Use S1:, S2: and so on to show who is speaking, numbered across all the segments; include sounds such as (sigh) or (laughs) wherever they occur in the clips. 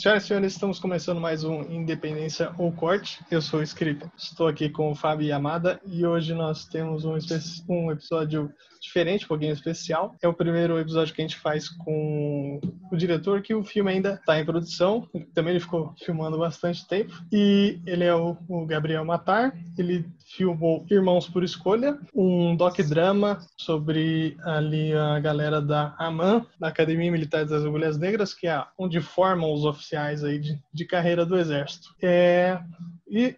S1: Senhoras e senhores, estamos começando mais um Independência ou Corte. Eu sou o Script, estou aqui com o Fábio Yamada e hoje nós temos um, um, episódio diferente, um pouquinho especial. É o primeiro episódio que a gente faz com o diretor, que o filme ainda está em produção. Também ele ficou filmando bastante tempo. E ele é o, o Gabriel Matar. Ele filmou Irmãos por Escolha, um doc-drama sobre ali a galera da AMAN, da Academia Militar das Agulhas Negras, que é onde formam os oficiais aí de, de carreira do Exército. É, e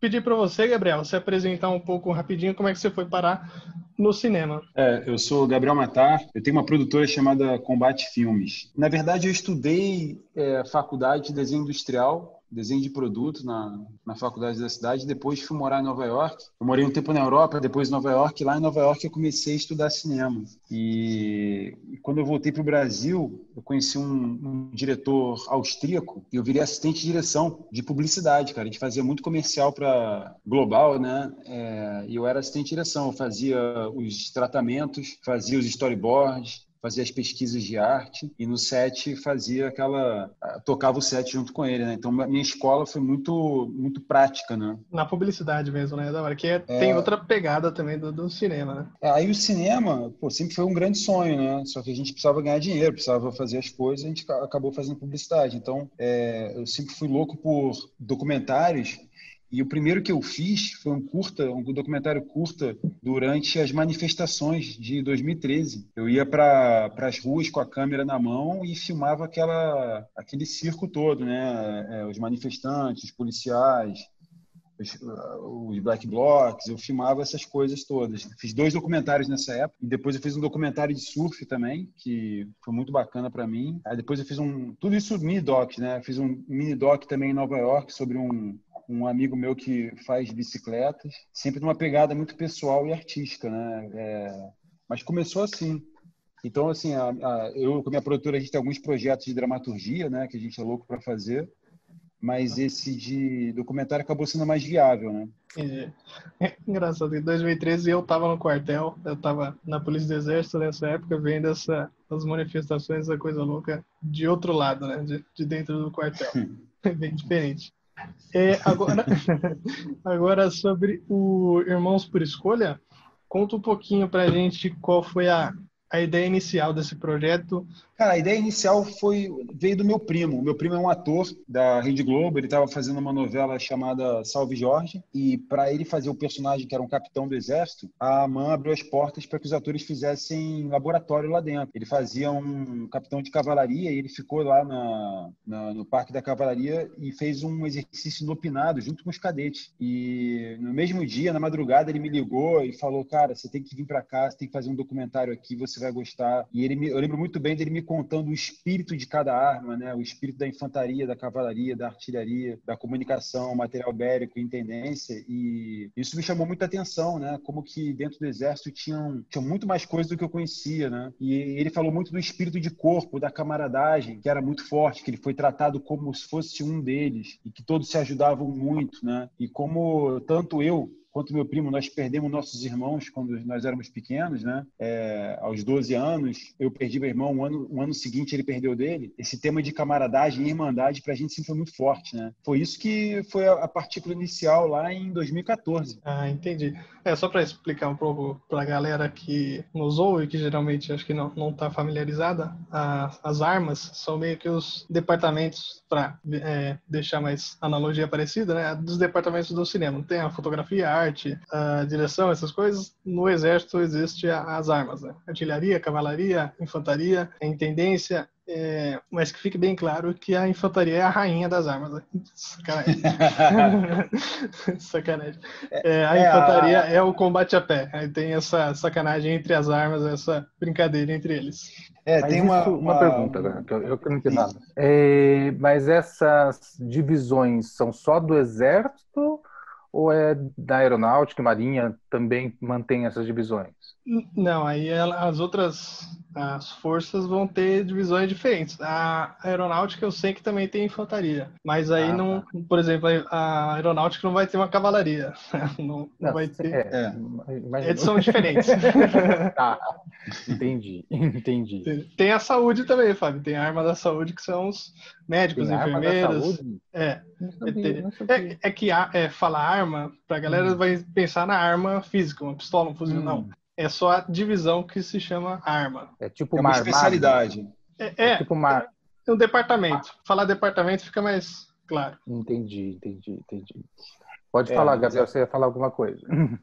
S1: pedir para você, Gabriel, se apresentar um pouco rapidinho como é que você foi parar no cinema.
S2: É, eu sou Gabriel Matar, eu tenho uma produtora chamada Combate Filmes. Na verdade, eu estudei é, faculdade de desenho industrial desenho de produto na, na faculdade da cidade. Depois fui morar em Nova York. Eu morei um tempo na Europa, depois em Nova York. Lá em Nova York eu comecei a estudar cinema. E, e quando eu voltei para o Brasil, eu conheci um, um, diretor austríaco e eu virei assistente de direção de publicidade, cara. A gente fazia muito comercial para Global, né? É, e eu era assistente de direção. Eu fazia os tratamentos, fazia os storyboards, fazia as pesquisas de arte e no set fazia aquela tocava o set junto com ele, né? Então minha escola foi muito muito prática, né?
S1: Na publicidade mesmo, né? Da hora que é, é... tem outra pegada também do, do cinema, né?
S2: É, aí o cinema, pô, sempre foi um grande sonho, né? Só que a gente precisava ganhar dinheiro, precisava fazer as coisas, a gente acabou fazendo publicidade. Então é, eu sempre fui louco por documentários e o primeiro que eu fiz foi um curta, um documentário curta durante as manifestações de 2013. Eu ia para as ruas com a câmera na mão e filmava aquela, aquele circo todo, né? É, os manifestantes, os policiais, os, os, black blocs, eu filmava essas coisas todas. Fiz dois documentários nessa época e depois eu fiz um documentário de surf também, que foi muito bacana para mim. Aí depois eu fiz um, tudo isso mini doc, né? Fiz um mini doc também em Nova York sobre um um amigo meu que faz bicicletas, sempre numa pegada muito pessoal e artística, né? É, mas começou assim. Então, assim, a, a, eu com a minha produtora, a gente tem alguns projetos de dramaturgia, né? Que a gente é louco para fazer. Mas esse de documentário acabou sendo mais viável, né?
S1: É, engraçado, em 2013 eu estava no quartel, eu estava na Polícia do Exército nessa época, vendo essa, as manifestações, essa coisa louca, de outro lado, né? De, de dentro do quartel. (laughs) Bem diferente. É, agora, (laughs) agora, sobre o Irmãos por Escolha, conta um pouquinho para a gente qual foi a, a ideia inicial desse projeto
S2: Cara, a ideia inicial foi veio do meu primo. O meu primo é um ator da Rede Globo. Ele estava fazendo uma novela chamada Salve Jorge e para ele fazer o personagem que era um capitão do exército, a AMAN abriu as portas para que os atores fizessem laboratório lá dentro. Ele fazia um capitão de cavalaria e ele ficou lá na, na, no Parque da Cavalaria e fez um exercício inopinado junto com os cadetes. E no mesmo dia, na madrugada, ele me ligou e falou: "Cara, você tem que vir para cá, você tem que fazer um documentário aqui, você vai gostar". E ele me, eu lembro muito bem dele me contando o espírito de cada arma, né? o espírito da infantaria, da cavalaria, da artilharia, da comunicação, material bélico, intendência, e isso me chamou muita atenção, né? como que dentro do exército tinham, tinham muito mais coisas do que eu conhecia. Né? E ele falou muito do espírito de corpo, da camaradagem, que era muito forte, que ele foi tratado como se fosse um deles, e que todos se ajudavam muito, né? e como tanto eu quanto meu primo, nós perdemos nossos irmãos quando nós éramos pequenos, né? É, aos 12 anos, eu perdi meu irmão, um ano, um ano seguinte ele perdeu dele. Esse tema de camaradagem e irmandade para a gente sempre foi muito forte, né? Foi isso que foi a, partícula inicial lá em 2014.
S1: Ah, entendi. É, só para explicar um pouco para a galera que nos ouve, que geralmente acho que não está familiarizada, a, as armas são meio que os departamentos, para é, deixar mais analogia parecida, né? Dos departamentos do cinema. Tem a fotografia, a arte, a direção, essas coisas. No exército existe as armas, né? Artilharia, cavalaria, infantaria, intendência, é, mas que fique bem claro que a infantaria é a rainha das armas. Né? Sacanagem. (laughs) sacanagem. É, a é infantaria é o combate a pé. Aí tem essa sacanagem entre as armas, essa brincadeira entre eles.
S3: É, mas tem uma, uma... uma, pergunta, né? eu, eu não entendi nada. É, mas essas divisões são só do exército ou é da aeronáutica marinha também mantém essas divisões?
S1: Não, aí ela, as outras as forças vão ter divisões diferentes. A aeronáutica eu sei que também tem infantaria, mas aí ah, não, tá. por exemplo, a aeronáutica não vai ter uma cavalaria. (laughs) Não, não vai ter. É, é. Eles são diferentes. (laughs)
S3: tá. Entendi, entendi.
S1: Tem a saúde também, Fábio. Tem a arma da saúde que são os médicos, tem enfermeiros. É. Sabia, é, é, que a, é, falar arma, pra galera hum. vai pensar na arma física, uma pistola, um fuzil, hum. não é só a divisão que se chama arma.
S2: É tipo é uma, especialidade.
S1: É, é, é, tipo uma... é um departamento. Falar departamento fica mais claro.
S3: Entendi, entendi, entendi. Pode é, falar, Gabriel, você ia falar alguma coisa. (laughs)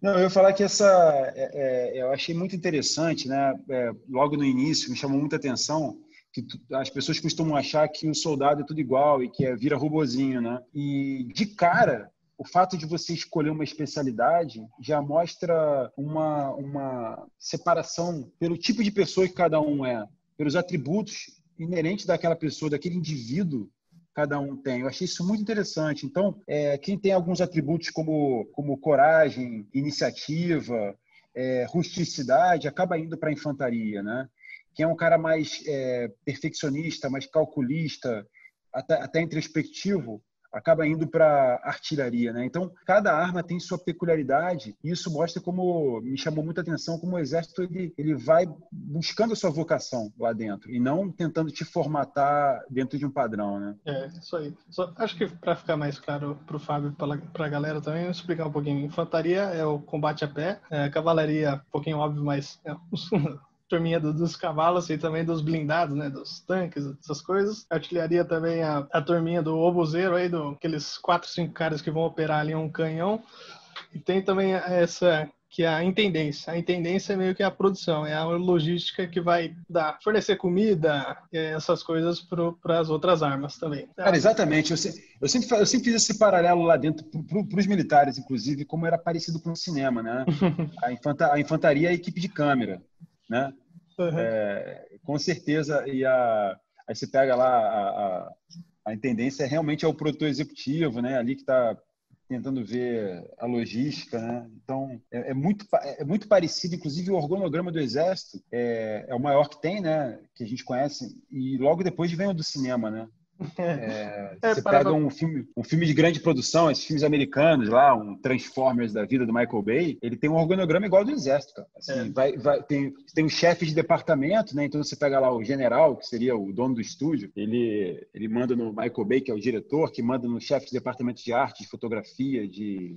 S2: Não, eu ia falar que essa é, é, eu achei muito interessante, né? É, logo no início me chamou muita atenção que as pessoas costumam achar que o soldado é tudo igual e que é vira robozinho, né? E de cara o fato de você escolher uma especialidade já mostra uma, uma separação pelo tipo de pessoa que cada um é, pelos atributos inerentes daquela pessoa, daquele indivíduo cada um tem. Eu achei isso muito interessante. Então, é, quem tem alguns atributos como, como coragem, iniciativa, é, rusticidade, acaba indo para a infantaria, né? Quem é um cara mais é, perfeccionista, mais calculista, até, até introspectivo, acaba indo para artilharia, né? Então, cada arma tem sua peculiaridade e isso mostra como me chamou muita atenção como o exército ele, ele vai buscando a sua vocação lá dentro e não tentando te formatar dentro de um padrão, né?
S1: É, isso aí. Só, acho que para ficar mais claro para o Fábio e para a galera também, vou explicar um pouquinho. Infantaria é o combate a pé, é, cavalaria, um pouquinho óbvio, mas é, (laughs) turminha do, dos cavalos e também dos blindados, né? Dos tanques, essas coisas. Artilharia também a, a turminha do obuseiro aí, do, aqueles quatro, cinco caras que vão operar ali um canhão. E tem também essa que é a intendência. A intendência é meio que a produção, é a logística que vai dar, fornecer comida, essas coisas para as outras armas também.
S2: Cara, exatamente. Eu, eu, sempre, eu sempre fiz esse paralelo lá dentro para os militares, inclusive, como era parecido com o cinema, né? (laughs) a, infanta, a infantaria é a equipe de câmera né? Uhum. É, com certeza, e a, aí você pega lá a, a, a intendência realmente é o produtor executivo, né? Ali que está tentando ver a logística, né? Então é, é, muito é muito parecido, inclusive o organograma do exército é, é o maior que tem, né? Que a gente conhece e logo depois vem o do cinema, né? É, (laughs) é, você pega um filme, um filme de grande produção, esses filmes americanos lá, um Transformers da vida do Michael Bay, ele tem um organograma igual ao do Exército, cara. Assim, é. vai, vai, tem, tem um chefe de departamento, né? Então você pega lá o general, que seria o dono do estúdio, ele, ele manda no Michael Bay, que é o diretor, que manda no chefe de departamento de arte, de fotografia, de,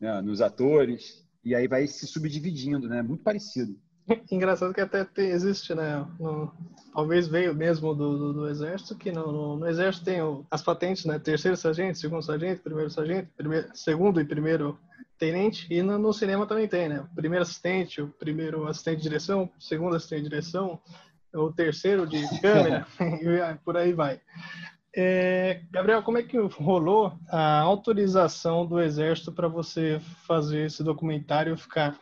S2: né, nos atores, e aí vai se subdividindo, né? Muito parecido. (laughs)
S1: Engraçado que até tem, existe, né? No, talvez veio mesmo do, do, do exército, que no, no, no, exército tem o, as patentes, né? Terceiro sargento, segundo sargento, primeiro sargento, primeiro, segundo e primeiro tenente, e no, cinema também tem, né? O primeiro assistente, o primeiro assistente de direção, o segundo assistente de direção, o terceiro de (laughs) câmera, e por aí vai. É, Gabriel, como é que rolou a autorização do Exército para você fazer esse documentário ficar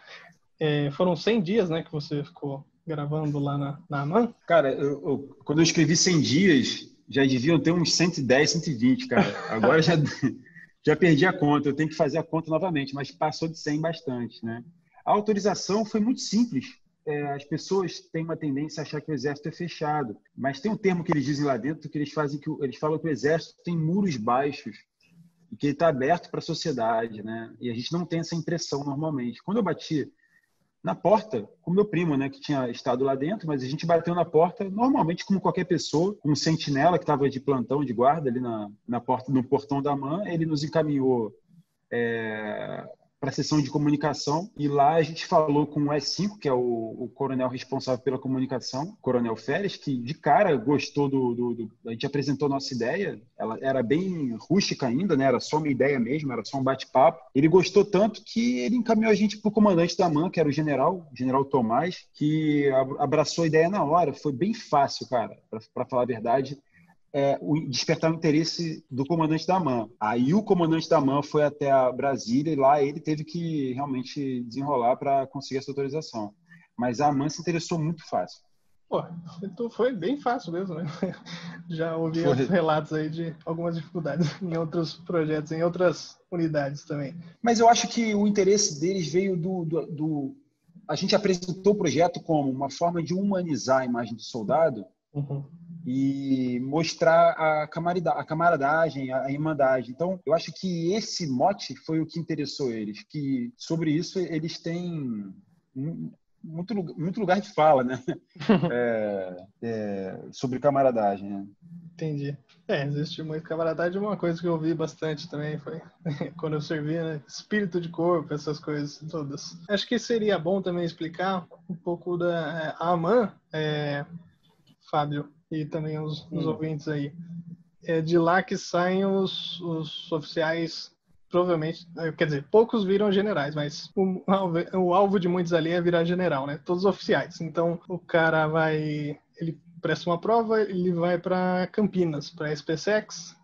S1: é, foram 100 dias, né, que você ficou gravando lá na, na AMAN?
S2: Cara, eu, eu, quando eu escrevi 100 dias, já deviam ter uns 110, 120, cara. Agora já, (laughs) já perdi a conta, eu tenho que fazer a conta novamente, mas passou de 100 bastante, né? A autorização foi muito simples. É, as pessoas têm uma tendência a achar que o exército é fechado, mas tem um termo que eles dizem lá dentro que eles fazem que eles falam que o exército tem muros baixos e que ele está aberto para a sociedade, né? E a gente não tem essa impressão normalmente. Quando eu bati na porta com meu primo, né, que tinha estado lá dentro, mas a gente bateu na porta normalmente como qualquer pessoa, um sentinela que estava de plantão de guarda ali na, na porta, no portão da MAN, ele nos encaminhou é, para a sessão de comunicação e lá a gente falou com o S5, que é o, o coronel responsável pela comunicação, coronel Férez, que de cara gostou do, do, do, A gente apresentou nossa ideia, ela era bem rústica ainda, né? era só uma ideia mesmo, era só um bate-papo. Ele gostou tanto que ele encaminhou a gente para o comandante da MAN, que era o general, o general Tomás, que abraçou a ideia na hora. Foi bem fácil, cara, para falar a verdade é, o, despertar o interesse do comandante da MAN. Aí o comandante da MAN foi até a Brasília e lá ele teve que realmente desenrolar para conseguir essa autorização. Mas a MAN se interessou muito fácil.
S1: Pô, então foi bem fácil mesmo, né? (laughs) Já ouvi foi. relatos aí de algumas dificuldades (laughs) em outros projetos, em outras unidades também.
S2: Mas eu acho que o interesse deles veio do, do, do a gente apresentou o projeto como uma forma de humanizar a imagem do soldado uhum. E mostrar a camaradagem, a, camaradagem, a irmandade. Então, eu acho que esse mote foi o que interessou eles, que sobre isso eles têm muito, muito lugar de fala, né? (laughs) é, é, sobre camaradagem. Né?
S1: Entendi. É, existe muito camaradagem. Uma coisa que eu vi bastante também foi (laughs) quando eu servi, né? Espírito de corpo, essas coisas todas. Acho que seria bom também explicar um pouco da é, Aman, é, Fábio, e também os, os hum. ouvintes aí. É de lá que saem os, os oficiais provavelmente, eh, quer dizer, poucos viram generais, mas o, (laughs) o alvo de muitos ali é virar general, né? Todos oficiais. Então, o cara vai, ele presta uma prova, ele vai para Campinas, para SpaceX,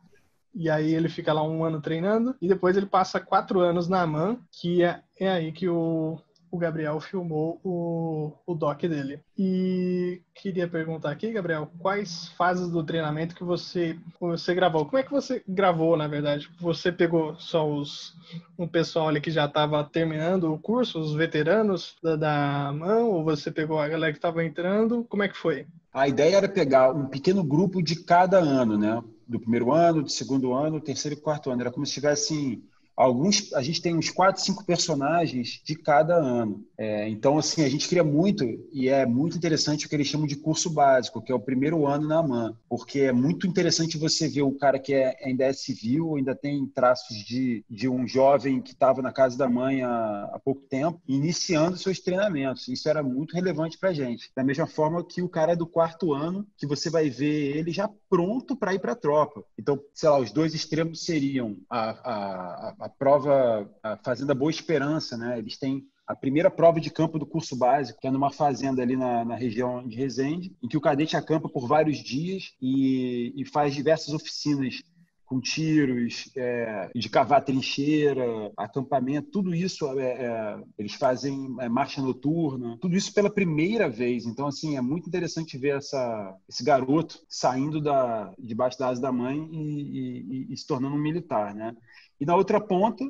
S1: e aí ele fica lá um ano treinando, e depois ele passa quatro anos na AMAN, que é, é aí que o o Gabriel filmou o, o doc dele. E queria perguntar aqui, Gabriel, quais fases do treinamento que você, você gravou? Como é que você gravou, na verdade? Você pegou só os um pessoal ali que já estava terminando o curso, os veteranos da, da mão, ou você pegou a galera que estava entrando? Como é que foi?
S2: A ideia era pegar um pequeno grupo de cada ano, né? Do primeiro ano, do segundo ano, terceiro e quarto ano. Era como se tivesse alguns a gente tem uns quatro, cinco personagens de cada ano. É, então, assim, a gente cria muito e é muito interessante o que eles chamam de curso básico, que é o primeiro ano na AMAN, porque é muito interessante você ver o cara que é, ainda é civil, ainda tem traços de, de um jovem que estava na casa da mãe há, há, pouco tempo, iniciando seus treinamentos. Isso era muito relevante para gente. Da mesma forma que o cara é do quarto ano, que você vai ver ele já pronto para ir para a tropa. Então, sei lá, os dois extremos seriam a, a, a prova a Fazenda Boa Esperança, né? Eles têm a primeira prova de campo do curso básico, que é numa fazenda ali na, na região de Resende, em que o cadete acampa por vários dias e, e faz diversas oficinas com tiros, é, de cavar trincheira, acampamento, tudo isso é, é, eles fazem é, marcha noturna, tudo isso pela primeira vez. Então, assim, é muito interessante ver essa, esse garoto saindo da, debaixo da asa da mãe e, e, e se tornando um militar, né? E na outra ponta,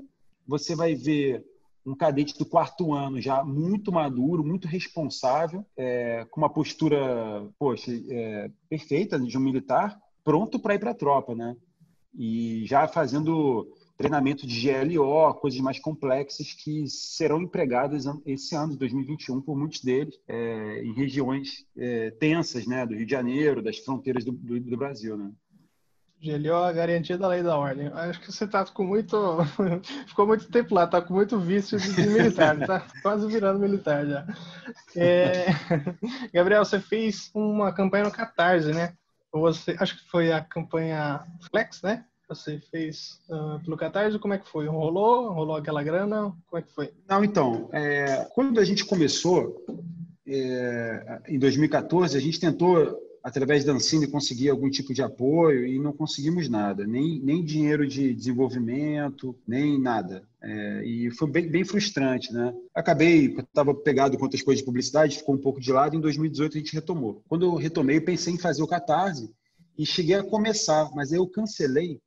S2: você vai ver um cadete do quarto ano já muito maduro, muito responsável, é, com uma postura, poxa, é, perfeita de um militar, pronto para ir para a tropa, né? E já fazendo treinamento de GLO, coisas mais complexas que serão empregadas esse ano de 2021 por muitos deles é, em regiões é, tensas, né, do Rio de Janeiro, das fronteiras do, do, do Brasil, né?
S1: GLO, a garantia da lei da ordem. Acho que você tá com muito. (laughs) Ficou muito tempo lá, tá com muito vício de militar, tá (laughs) quase virando militar já. É... (laughs) Gabriel, você fez uma campanha no Catarse, né? Você, acho que foi a campanha Flex, né? Você fez uh, pelo Catarse, como é que foi? Rolou? Rolou aquela grana? Como é que foi?
S2: Não, então, é... quando a gente começou, é... em 2014, a gente tentou através da Ancine, conseguir algum tipo de apoio e não conseguimos nada, nem, nem dinheiro de desenvolvimento, nem nada. É, e foi bem, bem, frustrante, né? Acabei, estava pegado com outras coisas de publicidade, ficou um pouco de lado. Em 2018 a gente retomou. Quando eu retomei, eu pensei em fazer o Catarse e cheguei a começar, mas eu cancelei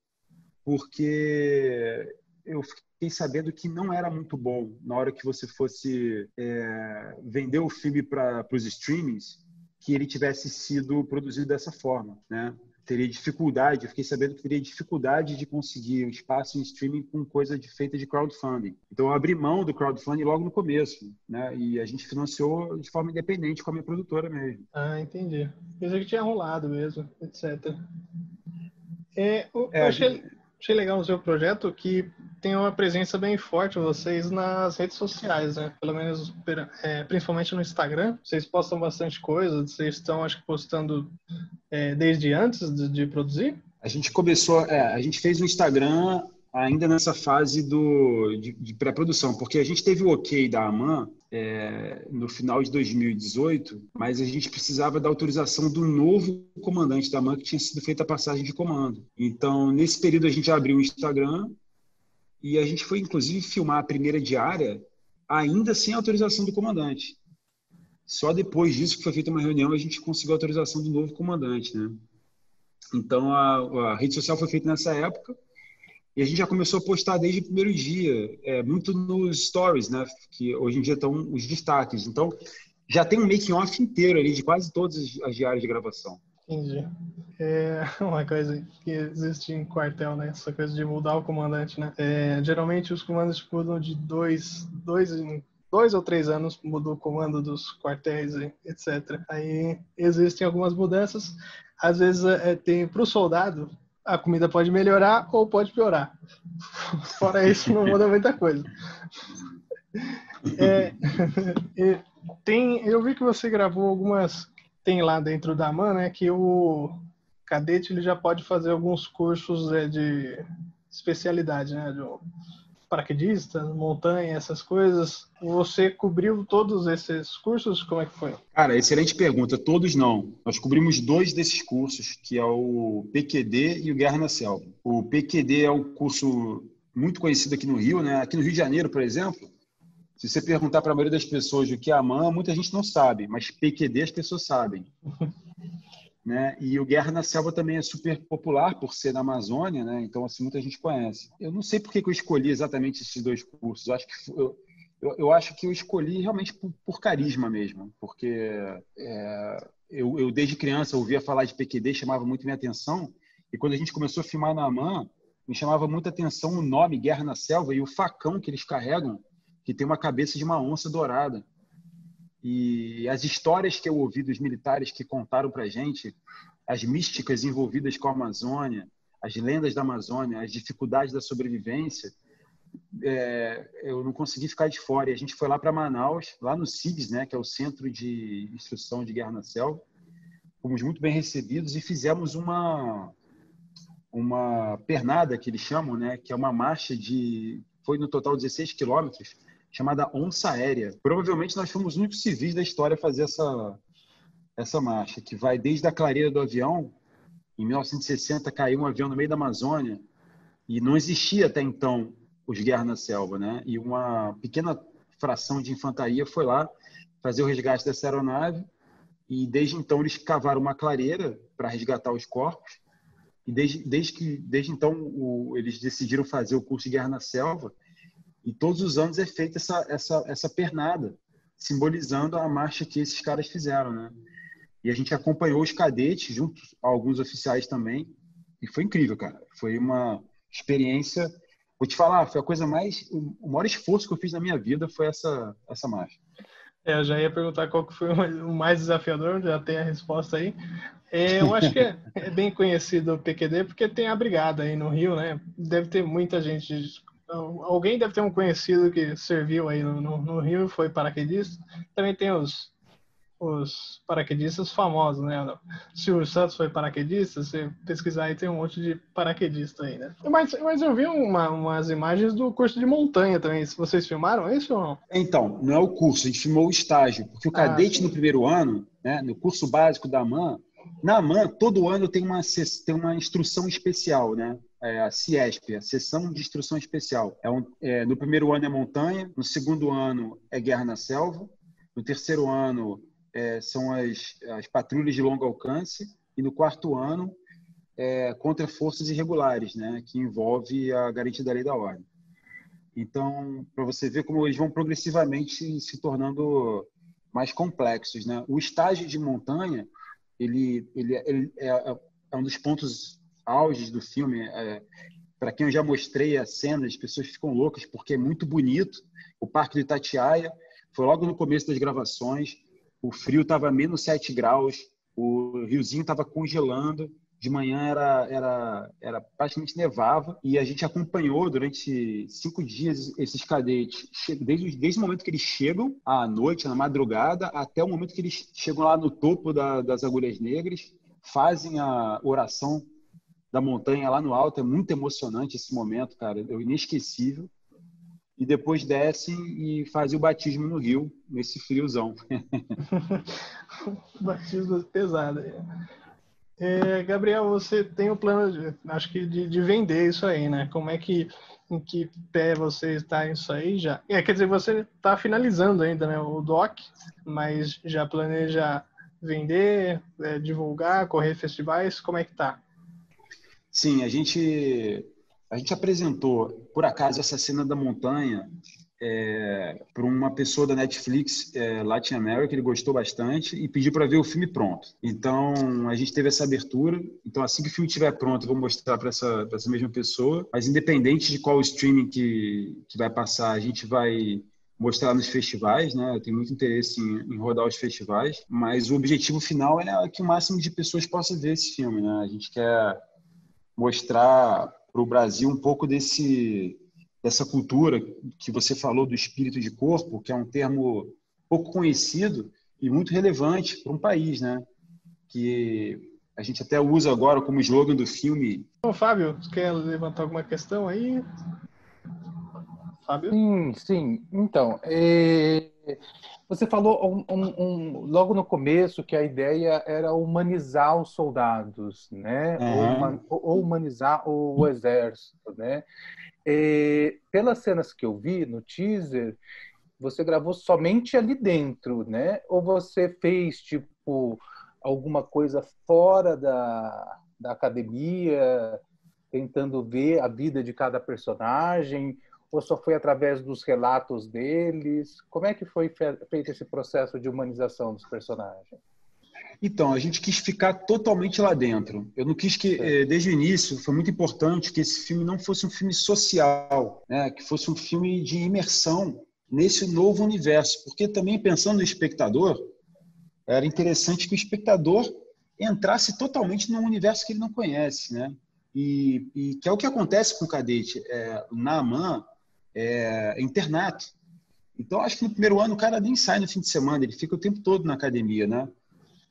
S2: porque eu fiquei sabendo que não era muito bom na hora que você fosse é, vender o filme para os streamings que ele tivesse sido produzido dessa forma, né? Teria dificuldade, eu fiquei sabendo que teria dificuldade de conseguir um espaço em streaming com coisa de, feita de crowdfunding. Então eu abri mão do crowdfunding logo no começo, né? E a gente financiou de forma independente com a minha produtora mesmo.
S1: Ah, entendi. Pensei que tinha rolado mesmo, etc. É, eu, é, achei, achei legal no seu projeto que tem uma presença bem forte vocês nas redes sociais, né? Pelo menos, é, principalmente no Instagram. Vocês postam bastante coisa, vocês estão, acho que, postando é, desde antes de, de, produzir?
S2: A gente começou, é, a gente fez o Instagram ainda nessa fase do, de, de pré-produção, porque a gente teve o ok da AMAN é, no final de 2018, mas a gente precisava da autorização do novo comandante da AMAN que tinha sido feita a passagem de comando. Então, nesse período, a gente abriu o Instagram e a gente foi, inclusive, filmar a primeira diária ainda sem autorização do comandante. Só depois disso que foi feita uma reunião a gente conseguiu a autorização do novo comandante, né? Então a, a rede social foi feita nessa época E a gente já começou a postar desde o primeiro dia, é, muito nos stories, né? Que hoje em dia estão os destaques. Então, já tem um making off inteiro ali de quase todas as diárias de gravação.
S1: Entendi. É (laughs) uma coisa que existe em quartel, né? Essa coisa de mudar o comandante, né? É, geralmente os comandos mudam de dois, dois, dois ou três anos, mudou o comando dos quartéis, etc. Aí existem algumas mudanças. Às vezes é, tem para o soldado a comida pode melhorar ou pode piorar. (laughs) Fora isso, não muda muita coisa. É, (laughs) tem, eu vi que você gravou algumas tem lá dentro da MAN, né, que o cadete ele já pode fazer alguns cursos é, de especialidade, né, de paraquedista, montanha, essas coisas. Você cobriu todos esses cursos? Como é que foi?
S2: Cara, excelente pergunta. Todos não. Nós cobrimos dois desses cursos, que é o PQD e o Guerra na Selva. O PQD é um curso muito conhecido aqui no Rio, né? Aqui no Rio de Janeiro, por exemplo, se você perguntar para a maioria das pessoas o que é a MAN, muita gente não sabe, mas PQD as pessoas sabem. (laughs) né? E o Guerra na Selva também é super popular por ser na Amazônia, né? Então, assim, muita gente conhece. Eu não sei por que eu escolhi exatamente esses dois cursos. Eu acho que eu, eu, eu acho que eu escolhi realmente por, por carisma mesmo, porque é, eu, eu, desde criança ouvia falar de PQD, chamava muito minha atenção. E quando a gente começou a filmar na AMAN, me chamava muita atenção o nome Guerra na Selva e o facão que eles carregam que tem uma cabeça de uma onça dourada. E as histórias que eu ouvi dos militares que contaram para gente, as místicas envolvidas com a Amazônia, as lendas da Amazônia, as dificuldades da sobrevivência, é, eu não consegui ficar de fora. E a gente foi lá para Manaus, lá no CIGS, né, que é o Centro de Instrução de Guerra na Selva. Fomos muito bem recebidos e fizemos uma uma pernada que eles chamam, né, que é uma marcha de foi no total 16 quilômetros chamada Onça Aérea. Provavelmente nós fomos os únicos civis da história a fazer essa, essa marcha, que vai desde a clareira do avião. Em 1960 caiu um avião no meio da Amazônia e não existia até então os guerras na selva, né? E uma pequena fração de infantaria foi lá fazer o resgate dessa aeronave e desde então eles cavaram uma clareira para resgatar os corpos e desde, desde que desde então o, eles decidiram fazer o curso de guerra na selva e todos os anos é feita essa, essa, essa pernada, simbolizando a marcha que esses caras fizeram, né? E a gente acompanhou os cadetes, junto a alguns oficiais também, e foi incrível, cara. Foi uma experiência. Vou te falar, foi a coisa mais. O maior esforço que eu fiz na minha vida foi essa, essa marcha.
S1: É, eu já ia perguntar qual que foi o mais desafiador, já tem a resposta aí. É, eu acho que é, é, bem conhecido o PQD porque tem a brigada aí no Rio, né? Deve ter muita gente alguém deve ter um conhecido que serviu aí no, no, no Rio, foi paraquedista. Também tem os, os paraquedistas famosos, né? O Silvio Santos foi paraquedista, você pesquisar aí tem um monte de paraquedista aí, né? Mas, mas eu vi uma, umas imagens do curso de montanha também. Vocês filmaram isso ou não?
S2: Então, não é o curso, a gente filmou o estágio, porque o ah, cadete no primeiro ano, né, no curso básico da AMAN, na AMAN, todo ano tem uma, tem uma instrução especial, né? É, a CIESP, a Seção de Instrução Especial. É, um, é no primeiro ano é montanha, no segundo ano é guerra na selva, no terceiro ano é, são as, as patrulhas de longo alcance e no quarto ano é, contra forças irregulares, né, que envolve a garantia da lei da ordem. Então, para você ver como eles vão progressivamente se tornando mais complexos, né? O estágio de montanha, ele, ele, ele é, é um dos pontos auges do filme. É, para quem eu já mostrei a cena, as pessoas ficam loucas porque é muito bonito. O Parque do Itatiaia foi logo no começo das gravações. O frio estava menos 7 graus, o riozinho estava congelando. De manhã era, era, era praticamente nevava e a gente acompanhou durante cinco dias esses cadetes, desde, desde o momento que eles chegam à noite, na madrugada, até o momento que eles chegam lá no topo da, das agulhas negras, fazem a oração da montanha lá no alto. É muito emocionante esse momento, cara. É inesquecível. E depois desce e faz o batismo no rio, nesse friozão. (laughs)
S1: batismo pesado. É, Gabriel, você tem o plano, de, acho que de, de, vender isso aí, né? Como é que, em que pé você está nisso aí já? É, quer dizer, você está finalizando ainda, né, o doc, mas já planeja vender, é, divulgar, correr festivais, como é que tá?
S2: Sim, a gente A gente apresentou, por acaso, essa cena da montanha é, para uma pessoa da Netflix é, Latin America, ele gostou bastante e pediu para ver o filme pronto. Então a gente teve essa abertura. Então assim que o filme estiver pronto, eu vou mostrar para essa, essa mesma pessoa. Mas independente de qual streaming que, que vai passar, a gente vai mostrar nos festivais, né? Eu tenho muito interesse em, em, rodar os festivais, mas o objetivo final é que o máximo de pessoas possa ver esse filme, né? A gente quer mostrar para o Brasil um pouco desse dessa cultura que você falou do espírito de corpo, que é um termo pouco conhecido e muito relevante para um país, né? Que a gente até usa agora como slogan do filme.
S1: Ô, Fábio, quer levantar alguma questão aí?
S3: Fábio? Sim, sim. Então, é... você falou um, um, logo no começo que a ideia era humanizar os soldados, né? Uhum. Ou, humanizar o, o exército, né? É, pelas cenas que eu vi no teaser, você gravou somente ali dentro, né? Ou você fez, tipo, alguma coisa fora da, da academia, tentando ver a vida de cada personagem? Ou só foi através dos relatos deles? Como é que foi feito esse processo de humanização dos personagens?
S2: Então, a gente quis ficar totalmente lá dentro. Eu não quis que, é. desde o início, foi muito importante que esse filme não fosse um filme social, né? que fosse um filme de imersão nesse novo universo. Porque também, pensando no espectador, era interessante que o espectador entrasse totalmente num universo que ele não conhece, né? E, e que é o que acontece com o cadete. É, na AMAN, é, é internato. Então, acho que no primeiro ano o cara nem sai no fim de semana, ele fica o tempo todo na academia, né?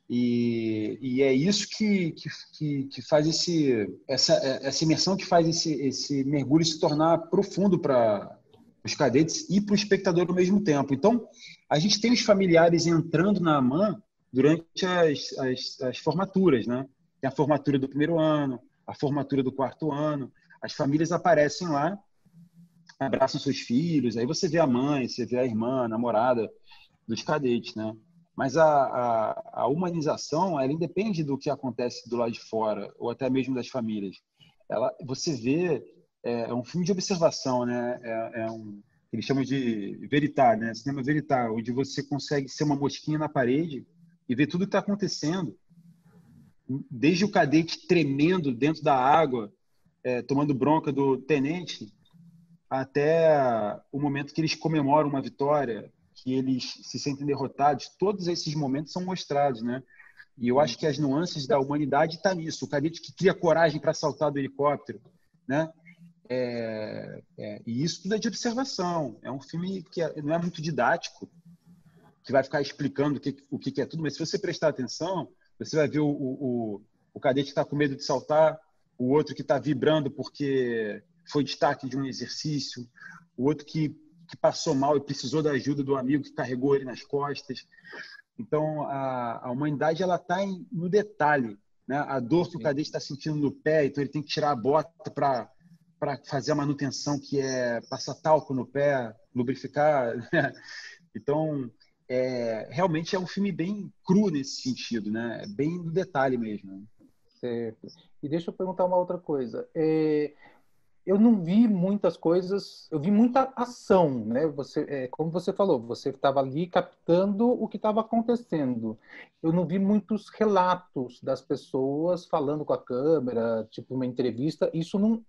S2: E, e é isso que, que, que faz esse, essa, essa imersão que faz esse, esse mergulho se tornar profundo para os cadetes e para o espectador ao mesmo tempo. Então, a gente tem os familiares entrando na AMAN durante as, as, as formaturas, né? Tem a formatura do primeiro ano, a formatura do quarto ano. As famílias aparecem lá, abraçam seus filhos, aí você vê a mãe, você vê a irmã, a namorada dos cadetes, né? Mas a, a, a, humanização, ela independe do que acontece do lado de fora, ou até mesmo das famílias. Ela, você vê, é, é um filme de observação, né? É, é um, eles chamam de veritar, né? Cinema veritar, onde você consegue ser uma mosquinha na parede e ver tudo que está acontecendo. Desde o cadete tremendo dentro da água, é, tomando bronca do tenente, até o momento que eles comemoram uma vitória, que eles se sentem derrotados, todos esses momentos são mostrados, né? E eu acho que as nuances da humanidade estão tá nisso. O cadete que cria coragem para saltar do helicóptero, né? É, é, e isso tudo é de observação. É um filme que é, não é muito didático, que vai ficar explicando o que, o que é tudo, mas se você prestar atenção, você vai ver o, o, o cadete que está com medo de saltar, o outro que está vibrando porque foi destaque de um exercício, o outro que que passou mal e precisou da ajuda do amigo que carregou ele nas costas. Então, a, a humanidade ela está no detalhe, né? A dor que o cadete está sentindo no pé, então ele tem que tirar a bota para para fazer a manutenção, que é passar talco no pé, lubrificar. Né? Então, é, realmente é um filme bem cru nesse sentido, né? Bem no detalhe mesmo.
S3: Certo. E deixa eu perguntar uma outra coisa. É, eu não vi muitas coisas, eu vi muita ação, né? Você, é, como você falou, você estava ali captando o que estava acontecendo. Eu não vi muitos relatos das pessoas falando com a câmera, tipo uma entrevista. Isso não,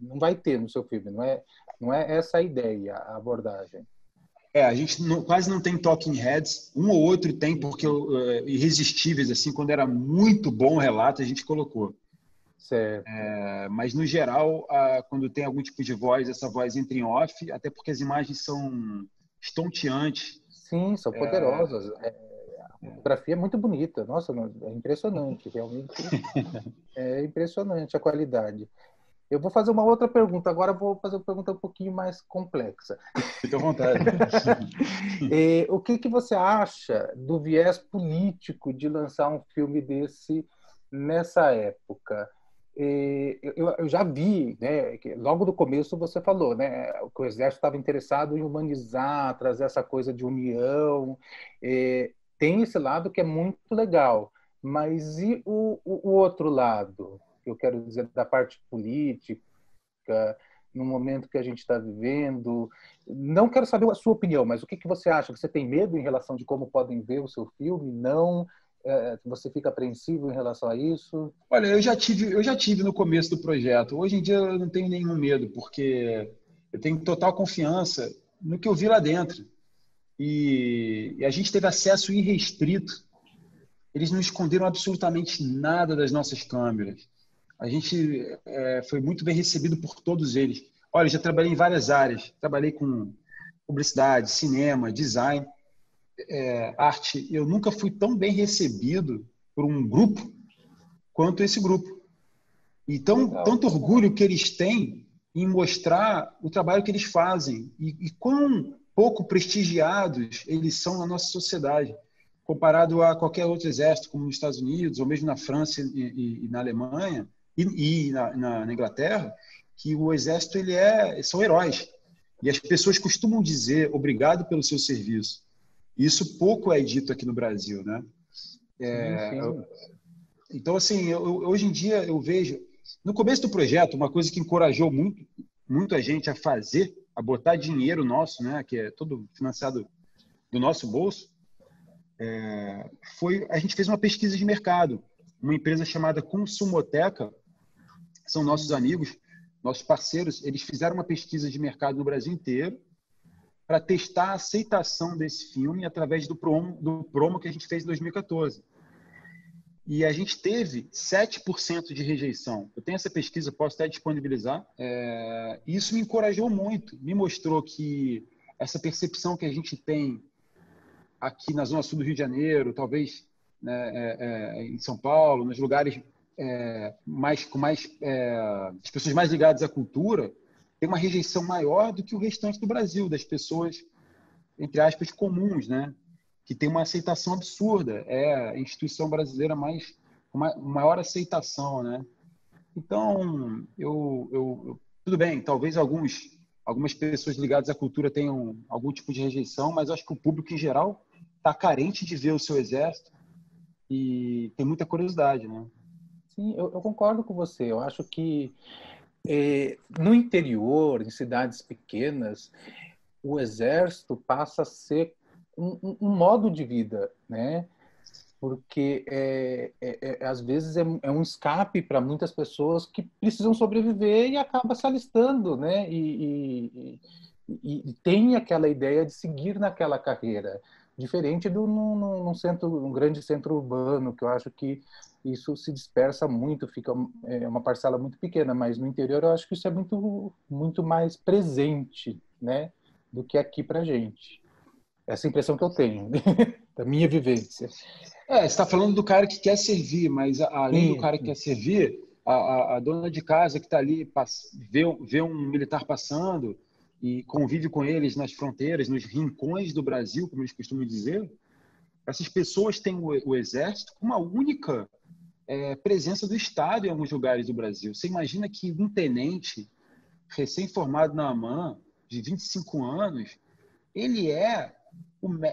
S3: não vai ter no seu filme, não é? Não é essa a ideia, a abordagem.
S2: É, a gente não, quase não tem talking heads. Um ou outro tem porque uh, irresistíveis assim, quando era muito bom o relato a gente colocou. É, mas, no geral, a, quando tem algum tipo de voz, essa voz entra em off, até porque as imagens são estonteantes.
S3: Sim, são poderosas. É, a fotografia é muito bonita. Nossa, é impressionante, realmente. (laughs) é impressionante a qualidade. Eu vou fazer uma outra pergunta. Agora vou fazer uma pergunta um pouquinho mais complexa.
S2: Fique à vontade. (laughs)
S3: é, o que, que você acha do viés político de lançar um filme desse nessa época? Eu, já vi, né, que logo do começo você falou, né, que o exército estava interessado em humanizar, trazer essa coisa de união. tem esse lado que é muito legal, mas e o, o, outro lado? Eu quero dizer da parte política, política, no momento que a gente está vivendo. Não quero saber a sua opinião, mas o que, que você acha? Você tem medo em relação de como podem ver o seu filme? Não? É, você fica apreensivo em relação a isso?
S2: Olha, eu já tive, eu já tive no começo do projeto. Hoje em dia eu não tenho nenhum medo, porque eu tenho total confiança no que eu vi lá dentro. E, e a gente teve acesso irrestrito. Eles não esconderam absolutamente nada das nossas câmeras. A gente é, foi muito bem recebido por todos eles. Olha, já trabalhei em várias áreas. Trabalhei com publicidade, cinema, design é, arte, eu nunca fui tão bem recebido por um grupo quanto esse grupo. E tão, tanto orgulho que eles têm em mostrar o trabalho que eles fazem e, e quão pouco prestigiados eles são na nossa sociedade, comparado a qualquer outro exército, como nos Estados Unidos, ou mesmo na França e, e, e na Alemanha, e, na, na, na, Inglaterra, que o exército ele é, são heróis. E as pessoas costumam dizer obrigado pelo seu serviço. Isso pouco é dito aqui no Brasil, né? É, sim, sim. Então, assim, eu, hoje em dia eu vejo... No começo do projeto, uma coisa que encorajou muito, muito a gente a fazer, a botar dinheiro nosso, né, que é todo financiado do nosso bolso, é, foi a gente fez uma pesquisa de mercado. Uma empresa chamada Consumoteca, são nossos amigos, nossos parceiros, eles fizeram uma pesquisa de mercado no Brasil inteiro para testar a aceitação desse filme através do promo, do promo que a gente fez em 2014. E a gente teve 7% de rejeição. Eu tenho essa pesquisa, posso até disponibilizar. É, isso me encorajou muito, me mostrou que essa percepção que a gente tem aqui na Zona Sul do Rio de Janeiro, talvez né, é, é, em São Paulo, nos lugares é, mais com mais é, as pessoas mais ligadas à cultura, tem uma rejeição maior do que o restante do Brasil, das pessoas, entre aspas, comuns, né? que tem uma aceitação absurda. É a instituição brasileira mais maior aceitação. Né? Então, eu, eu, eu, tudo bem, talvez alguns, algumas pessoas ligadas à cultura tenham algum tipo de rejeição, mas acho que o público em geral está carente de ver o seu exército e tem muita curiosidade. Né?
S3: Sim, eu, eu concordo com você. Eu acho que é, no interior, em cidades pequenas, o exército passa a ser um, um modo de vida, né? Porque é, é, é às vezes é, é um escape para muitas pessoas que precisam sobreviver e acaba se alistando, né? E, e, e, e tem aquela ideia de seguir naquela carreira diferente do num, num, centro, um grande centro urbano, que eu acho que isso se dispersa muito, fica é uma parcela muito pequena, mas no interior eu acho que isso é muito muito mais presente, né, do que aqui para gente. Essa impressão que eu tenho (laughs) da minha vivência.
S2: É, você está falando do cara que quer servir, mas além sim, do cara que quer servir, a, a, a dona de casa que está ali vê, vê um militar passando e convive com eles nas fronteiras, nos rincões do Brasil, como eles costumam dizer, essas pessoas têm o, o exército como a única é, presença do Estado em alguns lugares do Brasil. Você imagina que um tenente recém-formado na AMAN, de 25 anos, ele é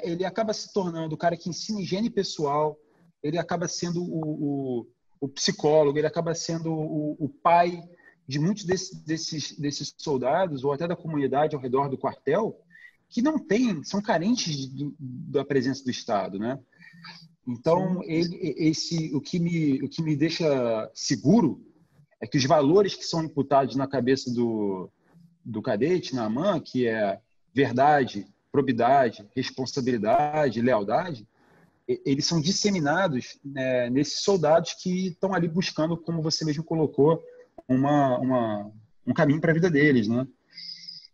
S2: ele acaba se tornando o cara que ensina higiene pessoal, ele acaba sendo o, o, o psicólogo, ele acaba sendo o, o pai de muitos desses, desses, desses soldados, ou até da comunidade ao redor do quartel, que não tem, são carentes de, da presença do Estado, né? Então, ele, esse, o, que me, o que me deixa seguro é que os valores que são imputados na cabeça do, do cadete, na AMAN, que é verdade, probidade, responsabilidade, lealdade, eles são disseminados né, nesses soldados que estão ali buscando, como você mesmo colocou, uma, uma um caminho para a vida deles, né?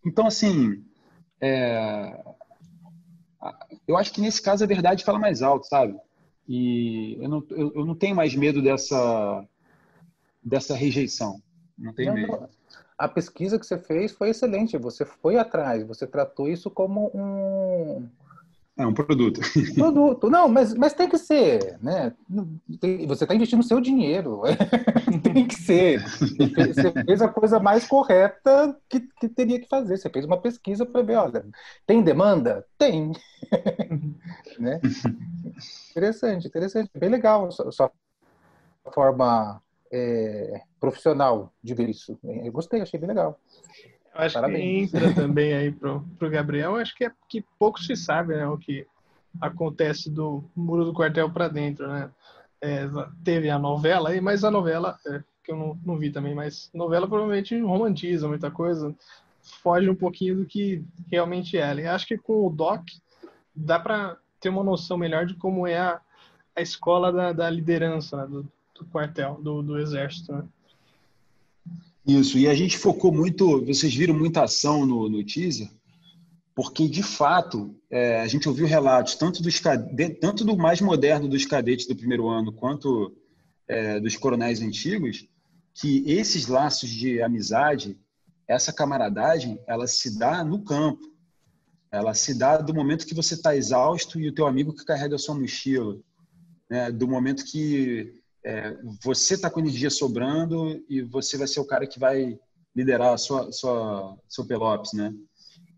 S2: Então, assim, é, eu acho que nesse caso a verdade fala mais alto, sabe? E eu não, eu, eu não tenho mais medo dessa, dessa rejeição. Não tenho não, medo.
S3: A pesquisa que você fez foi excelente. Você foi atrás, você tratou isso como um,
S2: é um produto. (laughs)
S3: Produto. Não, mas, mas tem que ser, né? Tem, você está investindo o seu dinheiro. (laughs) tem que ser. Você fez a coisa mais correta que, que teria que fazer. Você fez uma pesquisa para ver, olha, tem demanda? Tem. (laughs) né? Interessante, interessante. Bem legal a sua forma é, profissional de ver isso. Eu gostei, achei bem legal.
S1: Eu acho Parabéns. que entra também aí pro, pro Gabriel, acho que é que pouco se sabe, né, o que acontece do muro do quartel para dentro, né? É, teve a novela aí, mas a novela, é, que eu não, não vi também, mas novela provavelmente romantiza muita coisa, foge um pouquinho do que realmente é. E acho que com o Doc dá para ter uma noção melhor de como é a, a escola da, da liderança né, do, do, quartel, do, do exército. Né?
S2: Isso, e a gente focou muito, vocês viram muita ação no, no teaser, porque de fato é, a gente ouviu relatos tanto dos tanto do mais moderno dos cadetes do primeiro ano quanto é, dos coronéis antigos que esses laços de amizade essa camaradagem ela se dá no campo ela se dá do momento que você está exausto e o teu amigo que carrega a sua mochila né? do momento que é, você está com energia sobrando e você vai ser o cara que vai liderar a sua, sua seu Pelops, né?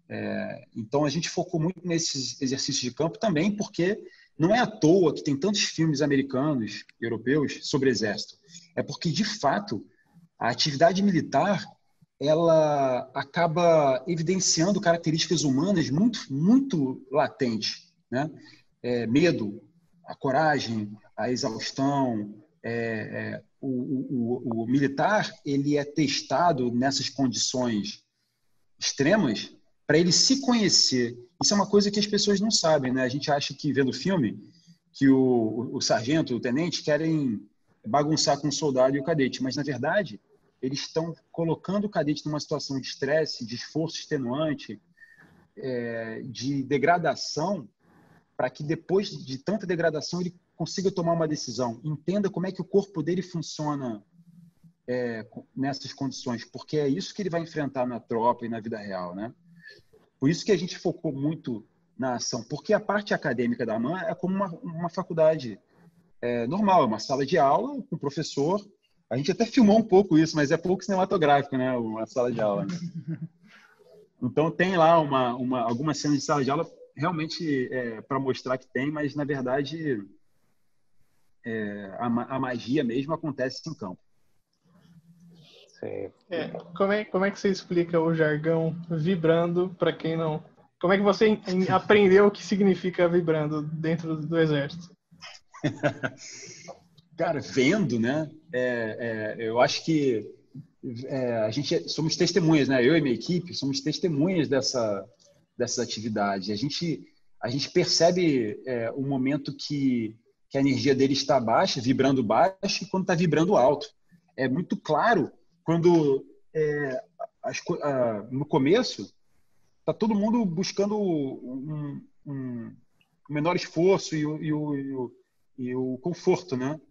S2: É, então a gente focou muito nesses exercícios de campo também porque não é à toa que tem tantos filmes americanos, europeus sobre exército. É porque de fato a atividade militar ela acaba evidenciando características humanas muito muito latentes, né? É, medo, a coragem, a exaustão, é, é, o, o, o, militar ele é testado nessas condições extremas para ele se conhecer. Isso é uma coisa que as pessoas não sabem, né? A gente acha que vendo filme que o, o sargento, o tenente querem bagunçar com o soldado e o cadete, mas na verdade eles estão colocando o cadete numa situação de estresse, de esforço extenuante, é, de degradação, para que depois de tanta degradação ele consiga tomar uma decisão, entenda como é que o corpo dele funciona é, nessas condições, porque é isso que ele vai enfrentar na tropa e na vida real, né? Por isso que a gente focou muito na ação, porque a parte acadêmica da AMAN é como uma, uma faculdade é, normal, é uma sala de aula com professor. A gente até filmou um pouco isso, mas é pouco cinematográfico, né? Uma sala de aula. Né? (laughs) Então tem lá uma, uma, algumas cenas de sala de aula realmente é, para mostrar que tem, mas na verdade é, a, a magia mesmo acontece em campo.
S1: É, como, é, como é que você explica o jargão vibrando para quem não. Como é que você aprendeu o que significa vibrando dentro do exército? (laughs)
S2: Cara, vendo, né? É, é, eu acho que é, a gente somos testemunhas, né? Eu e minha equipe somos testemunhas dessa dessa atividade. A gente a gente percebe é, o momento que, que a energia dele está baixa, vibrando baixo, e quando está vibrando alto. É muito claro quando é, as, a, no começo está todo mundo buscando um, um, menor esforço e o, e, o, e, o, e o, conforto, né?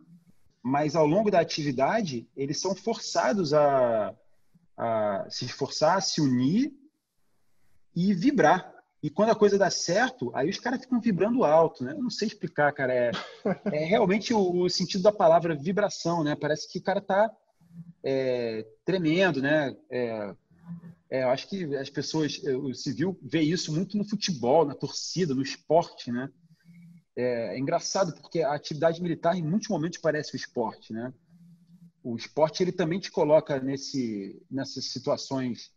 S2: Mas ao longo da atividade eles são forçados a, a se esforçar, a se unir e vibrar. E quando a coisa dá certo, aí os caras ficam vibrando alto, né? Eu não sei explicar, cara. É, (laughs) é realmente o, o, sentido da palavra vibração, né? Parece que o cara tá é, tremendo, né? É, é, eu acho que as pessoas, o civil vê isso muito no futebol, na torcida, no esporte, né? É, é, engraçado porque a atividade militar em muitos momentos parece o esporte, né? O esporte ele também te coloca nesse nessas situações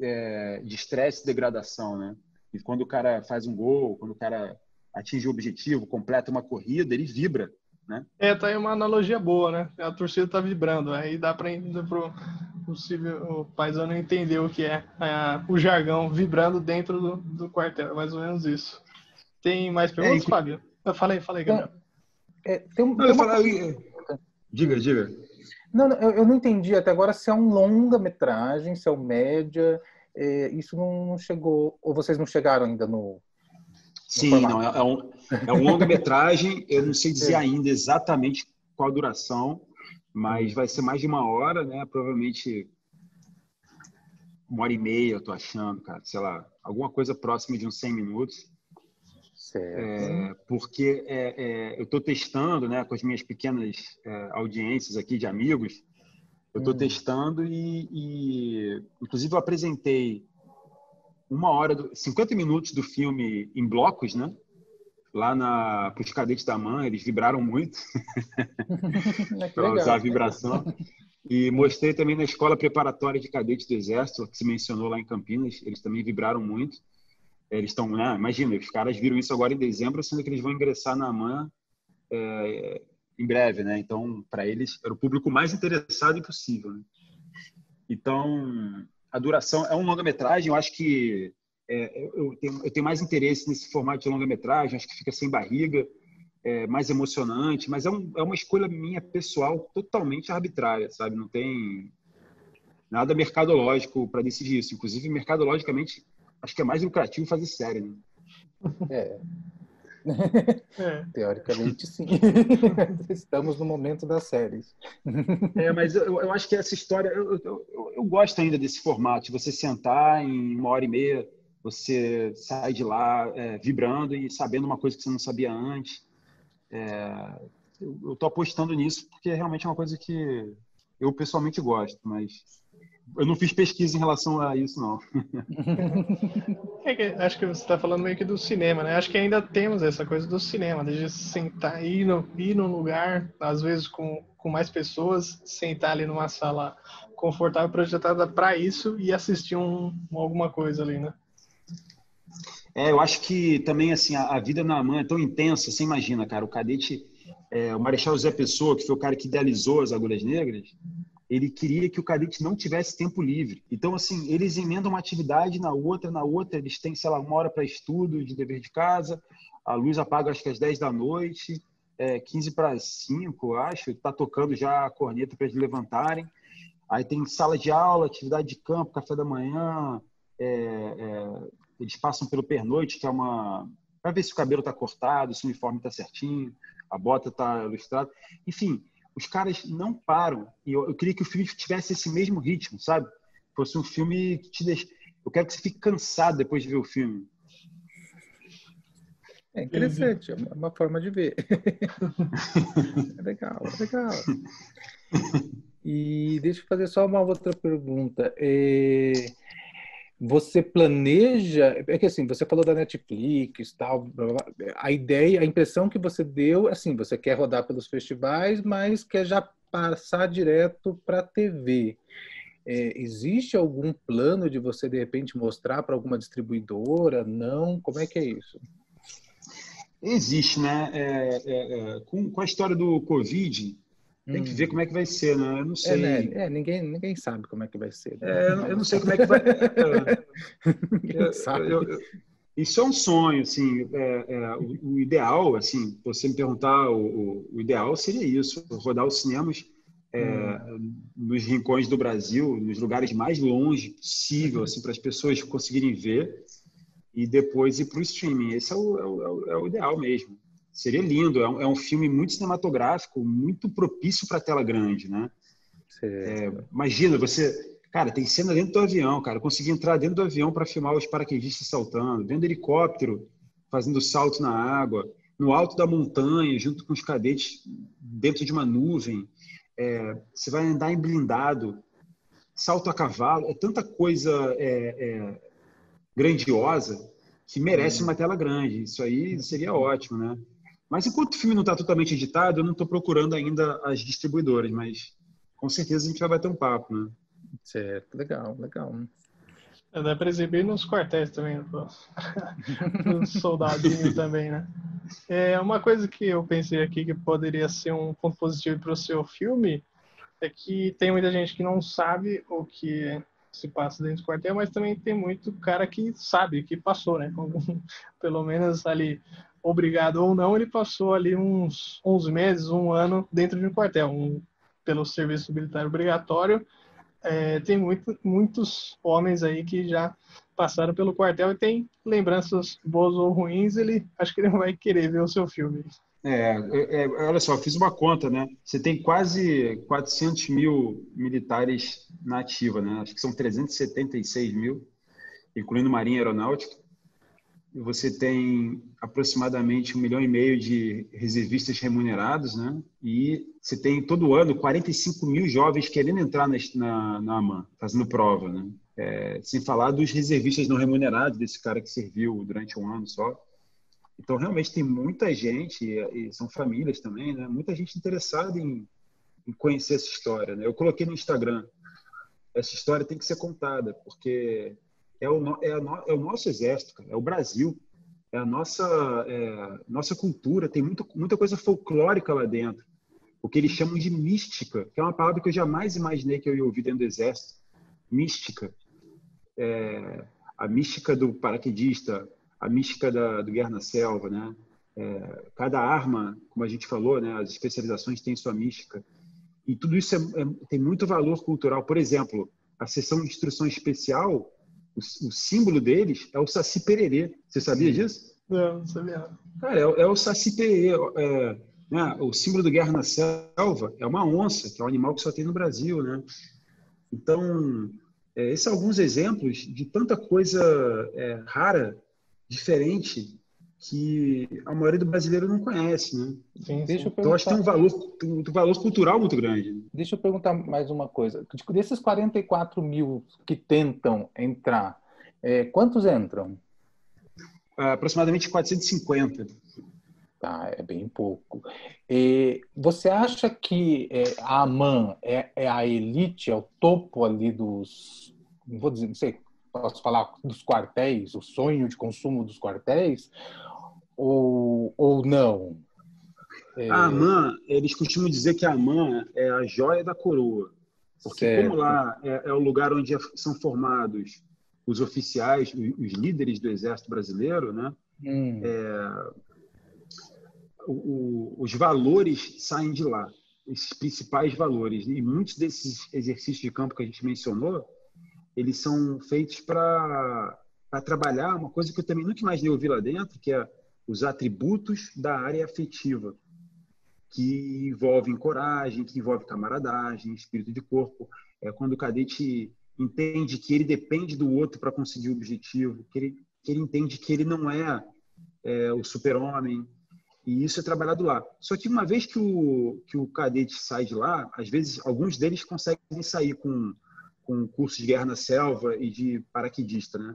S2: é, de estresse e degradação, né? E quando o cara faz um gol, quando o cara atinge o objetivo, completa uma corrida, ele vibra, né?
S1: É, tá aí uma analogia boa, né? A torcida tá vibrando, aí dá para pro possível o paisano entender o que é, é, o jargão vibrando dentro do, do quartel, é mais ou menos isso. Tem mais perguntas, é, Fábio? Falei, falei, Gabriel.
S3: É, tem um, tem uma...
S2: Diga, diga.
S3: Não, eu, eu, não entendi até agora se é um longa-metragem, se é um média. É, isso não chegou, ou vocês não chegaram ainda no,
S2: Sim, não, é, é, um, é um longa-metragem, eu não sei dizer ainda exatamente qual a duração, mas vai ser mais de uma hora, né? Provavelmente uma hora e meia, eu tô achando, cara, sei lá, alguma coisa próxima de uns 100 minutos. É, porque é, é, eu estou testando, né, com as minhas pequenas é, audiências aqui de amigos, eu estou hum. testando e, e, inclusive, eu apresentei uma hora, do, 50 minutos do filme em blocos, né? lá na os cadetes da MAN, eles vibraram muito (laughs) para usar a vibração. E mostrei também na escola preparatória de cadetes do Exército, que se mencionou lá em Campinas, eles também vibraram muito. Eles estão, né? Imagina, os caras viram isso agora em dezembro, sendo que eles vão ingressar na AMAN é, em breve, né? Então, para eles, era o público mais interessado possível. Né? Então, a duração é um longa-metragem. Eu acho que é, eu, tenho, eu, tenho, mais interesse nesse formato de longa-metragem. Acho que fica sem barriga, é, mais emocionante. Mas é, um, é uma escolha minha pessoal totalmente arbitrária, sabe? Não tem nada mercadológico para decidir isso. Inclusive, mercadologicamente, acho que é mais lucrativo fazer série, né?
S3: É. (laughs) é. Teoricamente, sim. (laughs) Estamos no momento das séries.
S2: É, mas eu, eu acho que essa história. Eu, eu, eu, gosto ainda desse formato, de você sentar em uma hora e meia, você sai de lá é, vibrando e sabendo uma coisa que você não sabia antes. É, eu estou apostando nisso porque realmente é uma coisa que eu pessoalmente gosto, mas eu não fiz pesquisa em relação a isso, não.
S1: É que, acho que você está falando meio que do cinema, né? Acho que ainda temos essa coisa do cinema, de sentar, ir, no, ir num lugar, às vezes com, com mais pessoas, sentar ali numa sala confortável, projetada para isso e assistir um, alguma coisa ali, né?
S2: É, eu acho que também, assim, a, a vida na mãe é tão intensa, você imagina, cara, o cadete, é, o Marechal José Pessoa, que foi o cara que idealizou as Agulhas Negras, ele queria que o cadete não tivesse tempo livre. Então, assim, eles emendam uma atividade na outra, na outra, eles têm, sei lá, uma hora para estudo, de dever de casa, a luz apaga acho que às 10 da noite, é, 15 para 5, acho, está tocando já a corneta para eles levantarem. Aí tem sala de aula, atividade de campo, café da manhã, é, é, eles passam pelo pernoite, que é uma... para ver se o cabelo está cortado, se o uniforme está certinho, a bota está ilustrada. Enfim, os caras não param. E eu, eu, queria que o filme tivesse esse mesmo ritmo, sabe? Fosse um filme que te deixe. Eu quero que você fique cansado depois de ver o filme.
S3: É interessante, é uma forma de ver. (laughs) é legal, é legal. E deixa eu fazer só uma outra pergunta. É você planeja, é que assim, você falou da Netflix, tal, a ideia, a impressão que você deu, assim, você quer rodar pelos festivais, mas quer já passar direto para a TV. É, existe algum plano de você de repente mostrar para alguma distribuidora? Não? Como é que é isso?
S2: Existe, né? É, é, é com, com a história do Covid, tem que hum. ver como é que vai ser, né? Eu não é, sei.
S3: É, né? é, ninguém, ninguém sabe como é que vai ser. Né?
S2: É, eu não sei como é que vai. (laughs) ninguém sabe. Eu, eu, isso é um sonho, assim. É, é, o, o, ideal, assim, você me perguntar, o, o, ideal seria isso: rodar os cinemas é, hum. nos rincões do Brasil, nos lugares mais longe possível, assim, para as pessoas conseguirem ver e depois ir para o streaming. Esse é o, é o ideal mesmo. Seria lindo. É um, é um filme muito cinematográfico, muito propício para tela grande, né? É, imagina, você... Cara, tem cena dentro do avião, cara. Eu consegui entrar dentro do avião para filmar os paraquedistas saltando, dentro do helicóptero, fazendo salto na água, no alto da montanha, junto com os cadetes, dentro de uma nuvem. É, você vai andar em blindado, salto a cavalo. É tanta coisa é, é grandiosa que merece uma tela grande. Isso aí seria ótimo, né? Mas enquanto o filme não está totalmente editado, eu não estou procurando ainda as distribuidoras, mas com certeza a gente vai bater um papo, né?
S3: Certo, legal, legal.
S1: É, dá para exibir nos quartéis também, (laughs) nos soldadinhos (laughs) também, né? É, uma coisa que eu pensei aqui que poderia ser um ponto positivo para o seu filme é que tem muita gente que não sabe o que se passa dentro do quartel, mas também tem muito cara que sabe, que passou, né? (laughs) Pelo menos ali obrigado ou não, ele passou ali uns 11 meses, um ano dentro de um quartel, um, pelo serviço militar obrigatório. É, tem muito, muitos homens aí que já passaram pelo quartel e tem lembranças boas ou ruins, ele acho que ele vai querer ver o seu filme.
S2: É, é, é olha só, fiz uma conta, né? Você tem quase 400 mil militares na ativa, né? Acho que são 376 mil, incluindo Marinha Aeronáutica você tem aproximadamente um milhão e meio de reservistas remunerados, né? E você tem todo ano 45 mil jovens querendo entrar na, na, na AMAN, fazendo prova, né? É, sem falar dos reservistas não remunerados, desse cara que serviu durante um ano só. Então, realmente, tem muita gente, e são famílias também, né? muita gente interessada em, em conhecer essa história. Né? Eu coloquei no Instagram, essa história tem que ser contada, porque é o, é, é o nosso exército, cara, é o Brasil, é a nossa, é, nossa cultura, tem muito, muita coisa folclórica lá dentro. O que eles chamam de mística, que é uma palavra que eu jamais imaginei que eu ia ouvir dentro do exército. Mística. É, a mística do paraquedista, a mística da, do guerra na selva, né? É, cada arma, como a gente falou, né? As especializações têm sua mística e tudo isso é, é, tem muito valor cultural. Por exemplo, a seção de instrução especial, o, o símbolo deles é o Saci Pererê. Você sabia disso?
S1: Não, não sabia.
S2: Cara, é, é o Saci Pererê. É, né? O símbolo do guerra na selva é uma onça, que é um animal que só tem no Brasil, né? Então, é, esses são alguns exemplos de tanta coisa é, rara, diferente, que a maioria do brasileiro não conhece, né? Sim, Deixa eu, então, acho que tem um valor, um valor cultural muito grande.
S3: Deixa eu perguntar mais uma coisa. Desses 44 mil que tentam entrar, é, quantos entram?
S2: aproximadamente 450.
S3: Tá, é bem pouco. E você acha que é, a AMAN é, é, a elite, é o topo ali dos, não vou dizer, não sei, posso falar dos quartéis, o sonho de consumo dos quartéis, ou, ou não?
S2: É... A AMAN, eles costumam dizer que a AMAN é a joia da coroa. Porque certo. como lá é, é, o lugar onde é, são formados os oficiais, os líderes do exército brasileiro, né? Hum. É, o, os valores saem de lá, esses principais valores. E muitos desses exercícios de campo que a gente mencionou, eles são feitos para trabalhar uma coisa que eu também nunca imaginei ouvir lá dentro, que é os atributos da área afetiva, que envolvem coragem, que envolve camaradagem, espírito de corpo. É quando o cadete entende que ele depende do outro para conseguir o objetivo, que ele, que ele entende que ele não é, é o super-homem, e isso é trabalhado lá. Só que uma vez que o, que o cadete sai de lá, às vezes alguns deles conseguem sair com, com curso de guerra na selva e de paraquedista, né?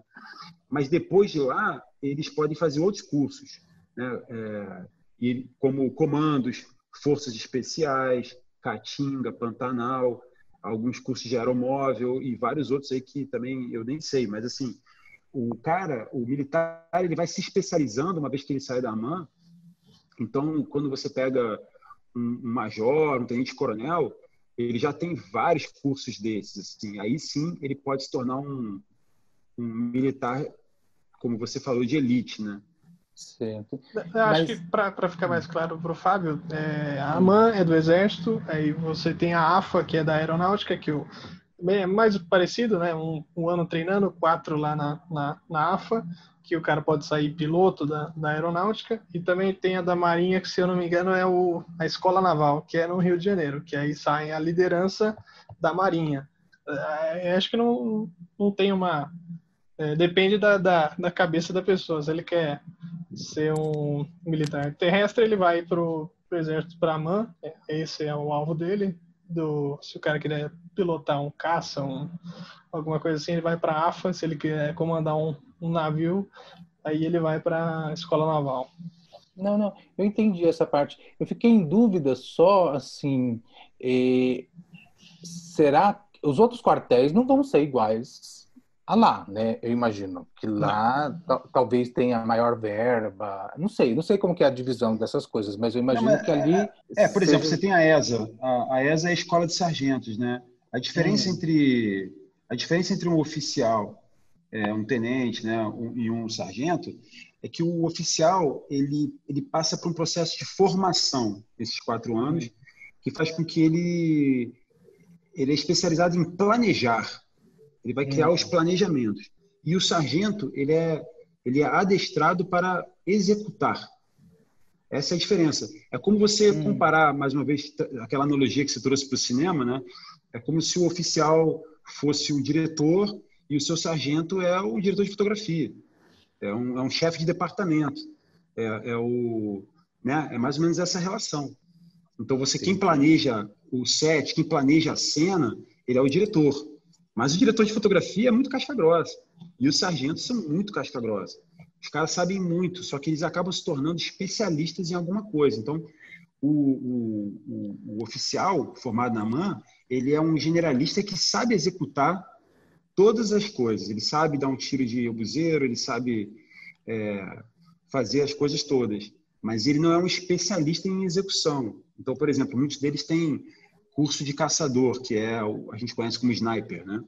S2: Mas depois de lá, eles podem fazer outros cursos, né? É, e, como comandos, forças especiais, Caatinga, Pantanal, alguns cursos de aeromóvel e vários outros aí que também eu nem sei, mas assim, o cara, o militar, ele vai se especializando uma vez que ele sai da AMAN, então, quando você pega um major, um tenente-coronel, ele já tem vários cursos desses. Assim. Aí sim, ele pode se tornar um, um militar, como você falou, de elite, né?
S1: Certo. Eu acho Mas... que para ficar mais claro para o Fábio, é, a AMAN é do Exército, aí você tem a AFA, que é da Aeronáutica, que é mais parecido, né? Um, um ano treinando, quatro lá na, na, na AFA, que o cara pode sair piloto da, da aeronáutica, e também tem a da Marinha, que se eu não me engano é o, a Escola Naval, que é no Rio de Janeiro, que aí sai a liderança da Marinha. É, acho que não, não tem uma. É, depende da, da, da, cabeça da pessoa. Se ele quer ser um militar terrestre, ele vai para o exército para a MAN, esse é o alvo dele. Do, se o cara quiser pilotar um caça, um, alguma coisa assim, ele vai para a AFA. Se ele quiser comandar um, um navio, aí ele vai para escola naval.
S3: Não, não, eu entendi essa parte. Eu fiquei em dúvida só, assim, eh, será os outros quartéis não vão ser iguais a lá, né? Eu imagino que lá talvez tenha maior verba, não sei, não sei como que é a divisão dessas coisas, mas eu imagino não, que ali...
S2: É, é por seja... exemplo, você tem a ESA, a, a, ESA é a escola de sargentos, né? A diferença hum. entre a diferença entre um oficial é, um tenente né, um, e um sargento, é que o oficial ele, ele passa por um processo de formação nesses quatro anos, que faz com que ele, ele é especializado em planejar. Ele vai criar os planejamentos. E o sargento ele é, ele é adestrado para executar. Essa é a diferença. É como você hum. comparar, mais uma vez, aquela analogia que você trouxe para o cinema, né? É como se o oficial fosse o diretor e o seu sargento é o diretor de fotografia, é um, é um chefe de departamento, é, é, o, né, é mais ou menos essa relação. Então, você, quem planeja o set, quem planeja a cena, ele é o diretor. Mas o diretor de fotografia é muito casca grossa. E os sargentos são muito casca grossa. Os caras sabem muito, só que eles acabam se tornando especialistas em alguma coisa. Então, o, o, o, o oficial formado na MAN, ele é um generalista que sabe executar todas as coisas. Ele sabe dar um tiro de obuseiro, ele sabe é, fazer as coisas todas, mas ele não é um especialista em execução. Então, por exemplo, muitos deles têm curso de caçador, que é a gente conhece como sniper, né?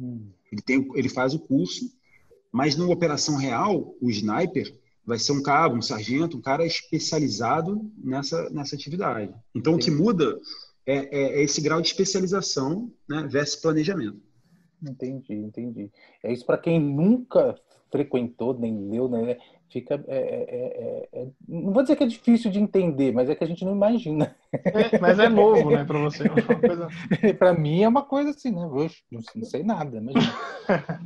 S2: Hum. Ele tem, ele faz o curso, mas numa operação real, o sniper vai ser um cabo, um sargento, um cara especializado nessa nessa atividade. Então, o que muda é, é, é, esse grau de especialização, né, versus planejamento.
S3: Entendi, entendi. É isso para quem nunca frequentou nem leu, né? Fica, é, é, é, é, não vou dizer que é difícil de entender, mas é que a gente não imagina.
S1: É, mas é novo, né, para você?
S3: Coisa... (laughs) para mim é uma coisa assim, né? Não, sei nada, imagina.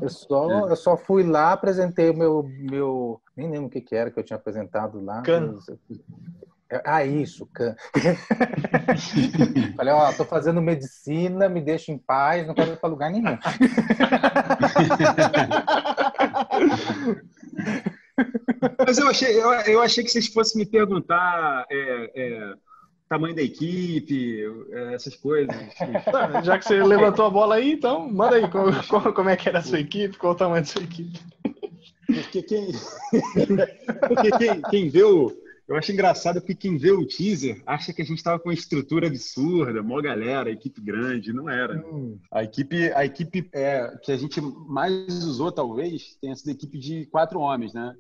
S3: Eu só, (laughs) eu só fui lá, apresentei o meu, meu, nem lembro o que, que era que eu tinha apresentado lá. Ah, isso, can. (laughs) Falei, ó, tô fazendo medicina, me deixa em paz, não quero ir para lugar nenhum.
S2: Mas eu achei, eu, eu, achei que vocês fossem me perguntar é, é, tamanho da equipe, é, essas coisas. (laughs)
S1: Já que você levantou a bola aí, então manda aí como, como é que era a sua equipe, qual o tamanho da sua equipe.
S2: Porque quem, porque quem, quem vê o, eu acho engraçado porque quem vê o teaser acha que a gente estava com uma estrutura absurda, mó galera, equipe grande, não era. Hum. A equipe, a equipe é, que a gente mais usou, talvez, tenha sido a equipe de quatro homens, né?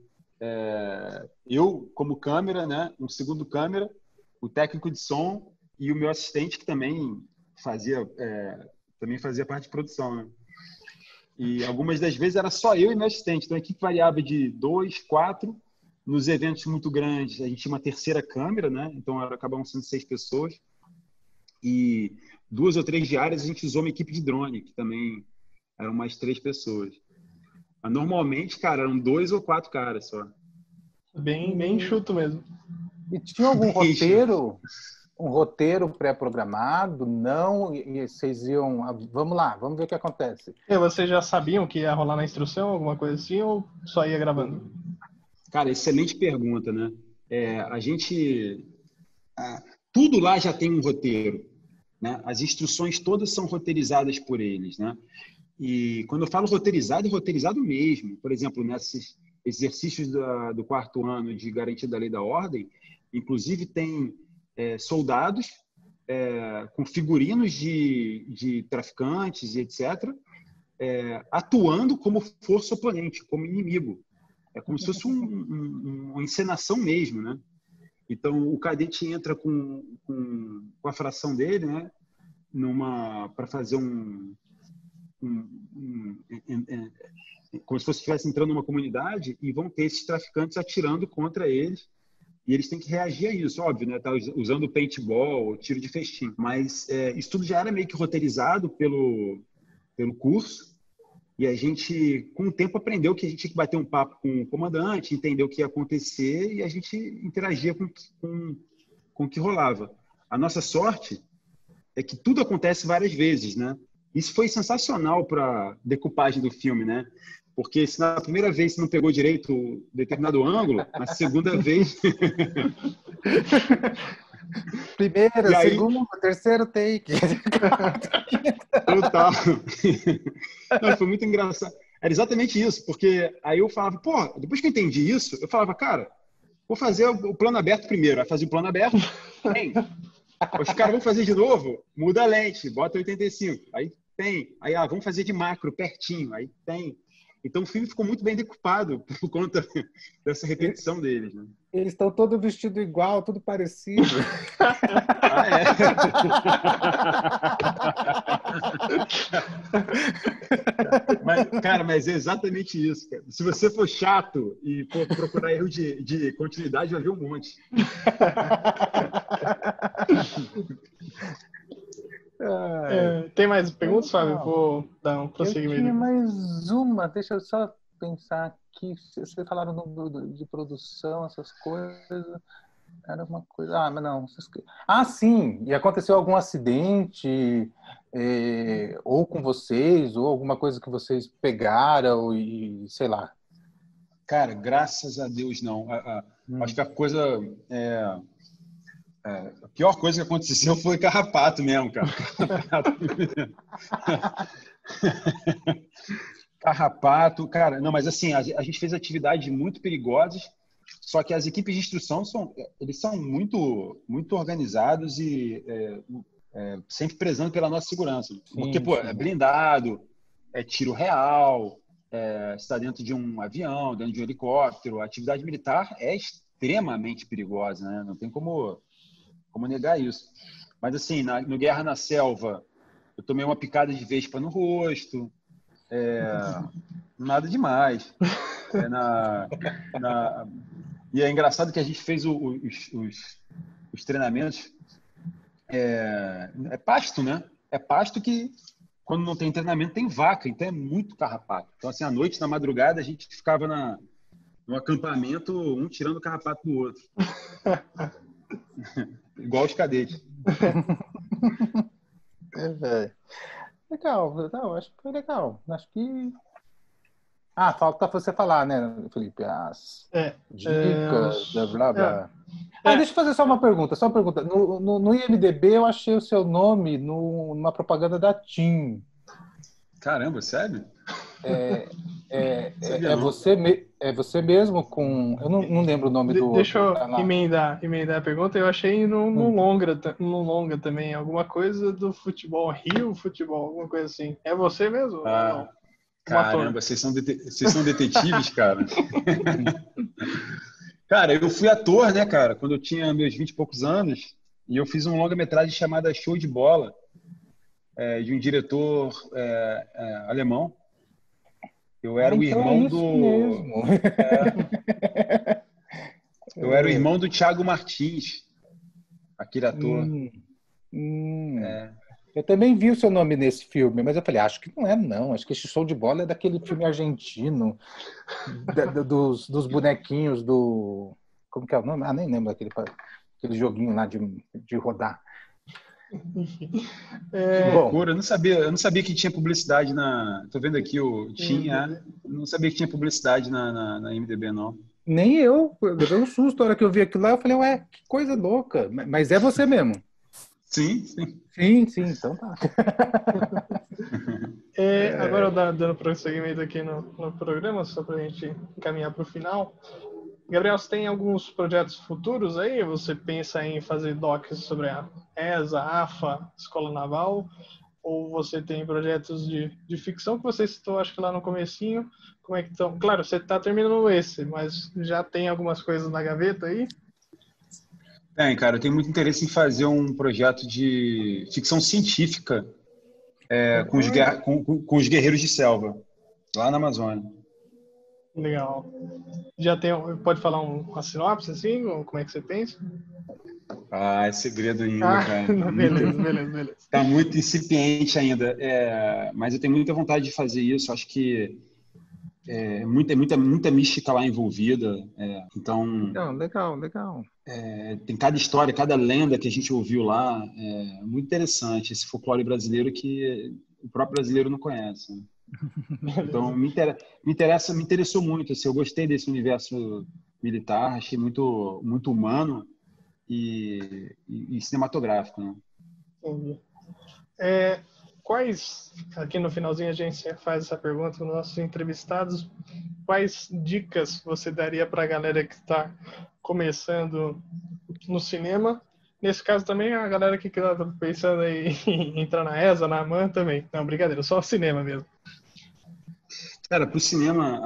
S2: É, eu, como câmera, né? Um segundo câmera, o técnico de som e o meu assistente, que também fazia, é, também fazia parte de produção, né? E algumas das vezes era só eu e meu assistente. Então a equipe variava de dois, quatro nos eventos muito grandes, a gente tinha uma terceira câmera, né? Então acabavam sendo seis pessoas. E duas ou três diárias a gente usou uma equipe de drone, que também eram mais três pessoas. Mas normalmente, cara, eram dois ou quatro caras só.
S1: Bem, bem enxuto mesmo.
S3: E tinha algum roteiro? Um roteiro pré-programado? Não? E vocês iam. Ah, vamos lá, vamos ver o que acontece.
S1: E vocês já sabiam que ia rolar na instrução, alguma coisa assim, ou só ia gravando?
S2: Cara, excelente pergunta, né? É, a gente. tudo lá já tem um roteiro. Né? As instruções todas são roteirizadas por eles. Né? E quando eu falo roteirizado, é roteirizado mesmo. Por exemplo, nesses exercícios da, do quarto ano de garantia da lei da ordem, inclusive tem é, soldados é, com figurinos de, de traficantes e etc., é, atuando como força oponente, como inimigo. É como se fosse um, um, uma encenação mesmo, né? Então, o cadete entra com, com, com a fração dele, né? Numa para fazer um, como se fosse estivesse entrando numa comunidade e vão ter esses traficantes atirando contra eles e eles têm que reagir a isso, óbvio, né? Tá usando paintball, tiro de festim. Mas é, isso tudo já era meio que roteirizado pelo, pelo curso e a gente, com o tempo, aprendeu que a gente tinha que bater um papo com o comandante, entender o que ia acontecer e a gente interagia com, com, com o que rolava. A nossa sorte é que tudo acontece várias vezes, né? Isso foi sensacional para decupagem do filme, né? Porque se na primeira vez você não pegou direito determinado ângulo, na segunda (laughs) vez (laughs)
S3: Primeiro, aí... segundo, terceiro take. (laughs)
S2: Total. Não, foi muito engraçado. Era exatamente isso, porque aí eu falava, pô, depois que eu entendi isso, eu falava, cara, vou fazer o plano aberto primeiro. Aí fazia o plano aberto, tem. Os caras vão fazer de novo, muda a lente, bota 85. Aí tem. Aí, ah, vamos fazer de macro, pertinho. Aí tem. Então o filme ficou muito bem decupado (laughs) por conta dessa repetição deles. Né?
S3: Eles estão todos vestidos igual, tudo parecido. (laughs)
S2: ah, é. (laughs) mas, cara, mas é exatamente isso. Cara. Se você for chato e for procurar erro de, de continuidade, vai ver um monte.
S1: É, tem mais perguntas, Fábio? Vou dar um prosseguimento.
S3: Eu tinha mais uma, deixa eu só pensar aqui. Vocês falaram do, do, de produção, essas coisas. Era uma coisa. Ah, mas não. Ah, sim! E aconteceu algum acidente, é, ou com vocês, ou alguma coisa que vocês pegaram e sei lá.
S2: Cara, graças a Deus não. A, a, hum. Acho que a coisa. É, é, a pior coisa que aconteceu foi carrapato mesmo, cara. carrapato, (laughs) cara. Não, mas assim, a, a gente fez atividades muito perigosas. Só que as equipes de instrução são, eles são muito, muito organizados e é, é, sempre prezando pela nossa segurança. Sim, Porque, pô, é blindado, é tiro real, é, está dentro de um avião, dentro de um helicóptero. A atividade militar é extremamente perigosa, né? Não tem como, como negar isso. Mas, assim, na, no Guerra na Selva, eu tomei uma picada de vespa no rosto. É, (laughs) nada demais. É na, na, e é engraçado que a gente fez o, os, os, os, treinamentos. É, é pasto, né? É pasto que quando não tem treinamento, tem vaca, então é muito carrapato. Então, assim, à noite, na madrugada, a gente ficava na, no acampamento, um tirando o carrapato do outro. (laughs) Igual os cadetes. (laughs)
S3: É, velho. Legal, legal, acho que foi legal. Acho que. Ah, falta você falar, né, Felipe? As é, dicas, é, blá blá. É. Ah, deixa eu fazer só uma pergunta, só uma pergunta. No, no, no IMDB eu achei o seu nome no, numa propaganda da TIM.
S2: Caramba, sério?
S3: É, é, (laughs) é, é você, me, é você mesmo com. Eu não, não lembro o nome do.
S1: Deixa eu emendar, emendar a pergunta. Eu achei no, no, hum. longa, no longa também, alguma coisa do futebol Rio, futebol, alguma coisa assim. É você mesmo?
S2: Ah, caramba, vocês são, vocês são detetives, cara. (laughs) Cara, eu fui ator, né, cara, quando eu tinha meus 20 e poucos anos, e eu fiz um longa-metragem chamada Show de Bola, é, de um diretor é, é, alemão. Eu era ah, o então é irmão do. É. eu era o (laughs) irmão do Thiago Martins, aquele ator. Hum,
S3: hum. É. Eu também vi o seu nome nesse filme, mas eu falei, acho que não é, não. Acho que esse show de bola é daquele filme argentino, da, dos, dos bonequinhos do. Como que é o nome? Ah, nem lembro daquele aquele joguinho lá de, de rodar.
S2: É... Bom, eu não sabia, eu não sabia que tinha publicidade na. Tô vendo aqui o tinha, não sabia que tinha publicidade na, na, na MDB não.
S3: Nem eu, eu levei um susto a hora que eu vi aquilo lá, eu falei, ué, que coisa louca. Mas é você mesmo.
S2: Sim, sim.
S3: Sim, sim, então tá. (laughs)
S1: é, agora dando prosseguimento aqui no, no programa, só para a gente encaminhar para o final. Gabriel, você tem alguns projetos futuros aí? Você pensa em fazer docs sobre a ESA, AFA, Escola Naval? Ou você tem projetos de, de ficção que você citou, acho que lá no comecinho? Como é que estão? Claro, você está terminando esse, mas já tem algumas coisas na gaveta aí?
S2: Tem, cara. Eu tenho muito interesse em fazer um projeto de ficção científica é, com, os com, com, os guerreiros de selva, lá na Amazônia.
S1: Legal. Já tem, pode falar um, uma sinopse, assim? Como é que você pensa?
S2: Ah, é segredo ainda, ah, cara. (laughs) beleza, muito, beleza, beleza. Tá muito incipiente ainda. É, mas eu tenho muita vontade de fazer isso. Acho que é, muita, muita, muita mística lá envolvida. É, então.
S3: Não, legal, legal.
S2: É, tem cada história, cada lenda que a gente ouviu lá. É muito interessante esse folclore brasileiro que o próprio brasileiro não conhece. Né? Então, me, inter, me, interessa, me interessou muito. Assim, eu gostei desse universo militar, achei muito, muito humano e, e, e cinematográfico. Né?
S1: Entendi. É, quais, aqui no finalzinho a gente faz essa pergunta para os nossos entrevistados, quais dicas você daria para a galera que está começando no cinema? Nesse caso também a galera que está pensando (laughs) em entrar na ESA, na AMAN também. Não, brincadeira, só o cinema mesmo.
S2: Cara, para o cinema,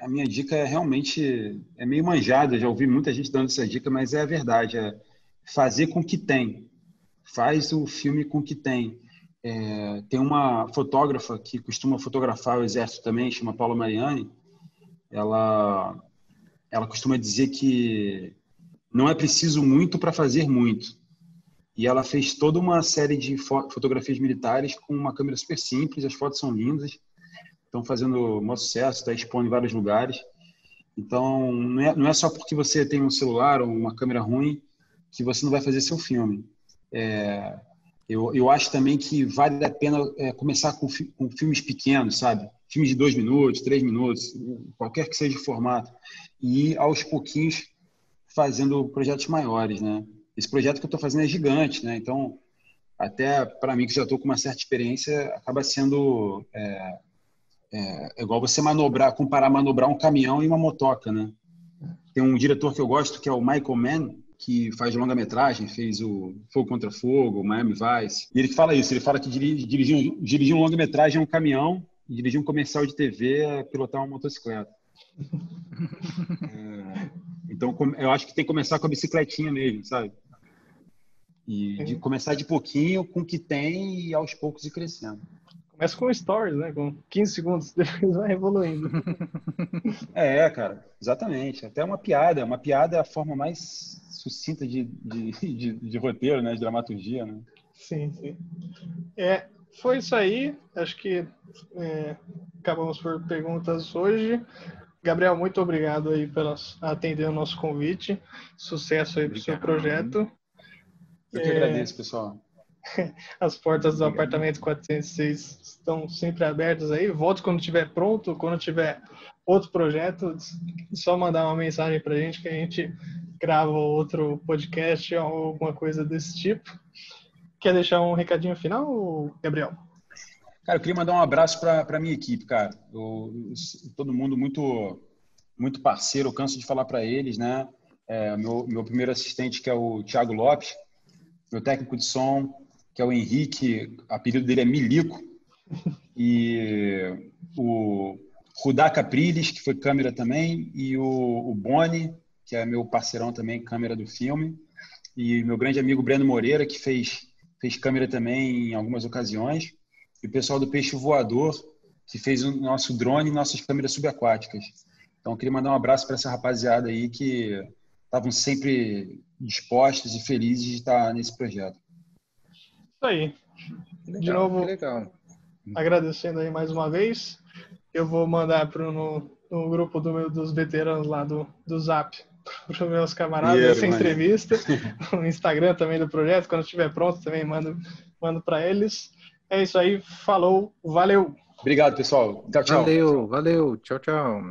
S2: a, a, minha dica é realmente é meio manjada. Já ouvi muita gente dando essa dica, mas é a verdade. É fazer com que tem. Faz o filme com que tem. É, tem uma fotógrafa que costuma fotografar o exército também, chama Paula Mariani. Ela, ela costuma dizer que não é preciso muito para fazer muito. E ela fez toda uma série de fotografias militares com uma câmera super simples, as fotos são lindas, estão fazendo um sucesso, está expondo em vários lugares. Então, não é, não é só porque você tem um celular ou uma câmera ruim que você não vai fazer seu filme. É, Eu, eu acho também que vale a pena é, começar com, com filmes pequenos, sabe? Filmes de dois minutos, três minutos, qualquer que seja o formato. E aos pouquinhos fazendo projetos maiores, né? Esse projeto que eu estou fazendo é gigante, né? Então, até para mim que já estou com uma certa experiência, acaba sendo é, é, é, igual você manobrar, comparar manobrar um caminhão e uma motoca, né? Tem um diretor que eu gosto que é o Michael Mann, que faz longa-metragem, fez o Fogo Contra Fogo, Miami Vice. E ele fala isso, ele fala que dirigir, dirigir, dirigir um longa-metragem é um caminhão, e dirigir um comercial de TV é pilotar uma motocicleta. é, então, eu acho que tem que começar com a bicicletinha mesmo, sabe? E de começar de pouquinho com o que tem e aos poucos ir crescendo.
S1: Começa com stories, né? Com 15 segundos, (laughs) depois vai evoluindo. (laughs)
S2: É, cara, exatamente. Até uma piada. Uma piada é a forma mais sucinta de, de, de, de roteiro, né? De dramaturgia, né?
S1: Sim, sim. É, foi isso aí. Acho que é, acabamos por perguntas hoje. Gabriel, muito obrigado aí por atender o nosso convite. Sucesso aí para o seu projeto.
S2: Eu que é... agradeço, pessoal. (laughs)
S1: As portas do apartamento 406 estão sempre abertas aí. Volte quando estiver pronto, quando tiver outro projeto, só mandar uma mensagem para a gente que a gente grava outro podcast ou alguma coisa desse tipo. Quer deixar um recadinho final, Gabriel?
S2: Cara, eu queria mandar um abraço para a minha equipe, cara. Eu, eu, todo mundo muito muito parceiro, eu canso de falar para eles, né? É, meu, meu primeiro assistente, que é o Thiago Lopes, meu técnico de som, que é o Henrique, apelido dele é Milico, e o Rudá Capriles, que foi câmera também, e o, o Boni, que é meu parceirão também, câmera do filme, e meu grande amigo Breno Moreira, que fez, fez câmera também em algumas ocasiões, e o pessoal do Peixe Voador, que fez o nosso drone e nossas câmeras subaquáticas. Então, queria mandar um abraço para essa rapaziada aí que estavam sempre dispostos e felizes de estar nesse projeto.
S1: Isso aí. Legal, de novo, agradecendo aí mais uma vez. Eu vou mandar pro, no, no grupo do meu, dos veteranos lá do, do Zap (laughs) para os meus camaradas essa entrevista. (laughs) no Instagram também do projeto. Quando estiver pronto, também mando, mando para eles. É isso aí. Falou. Valeu.
S2: Obrigado, pessoal.
S3: Tchau, tchau. Valeu, valeu. Tchau, tchau.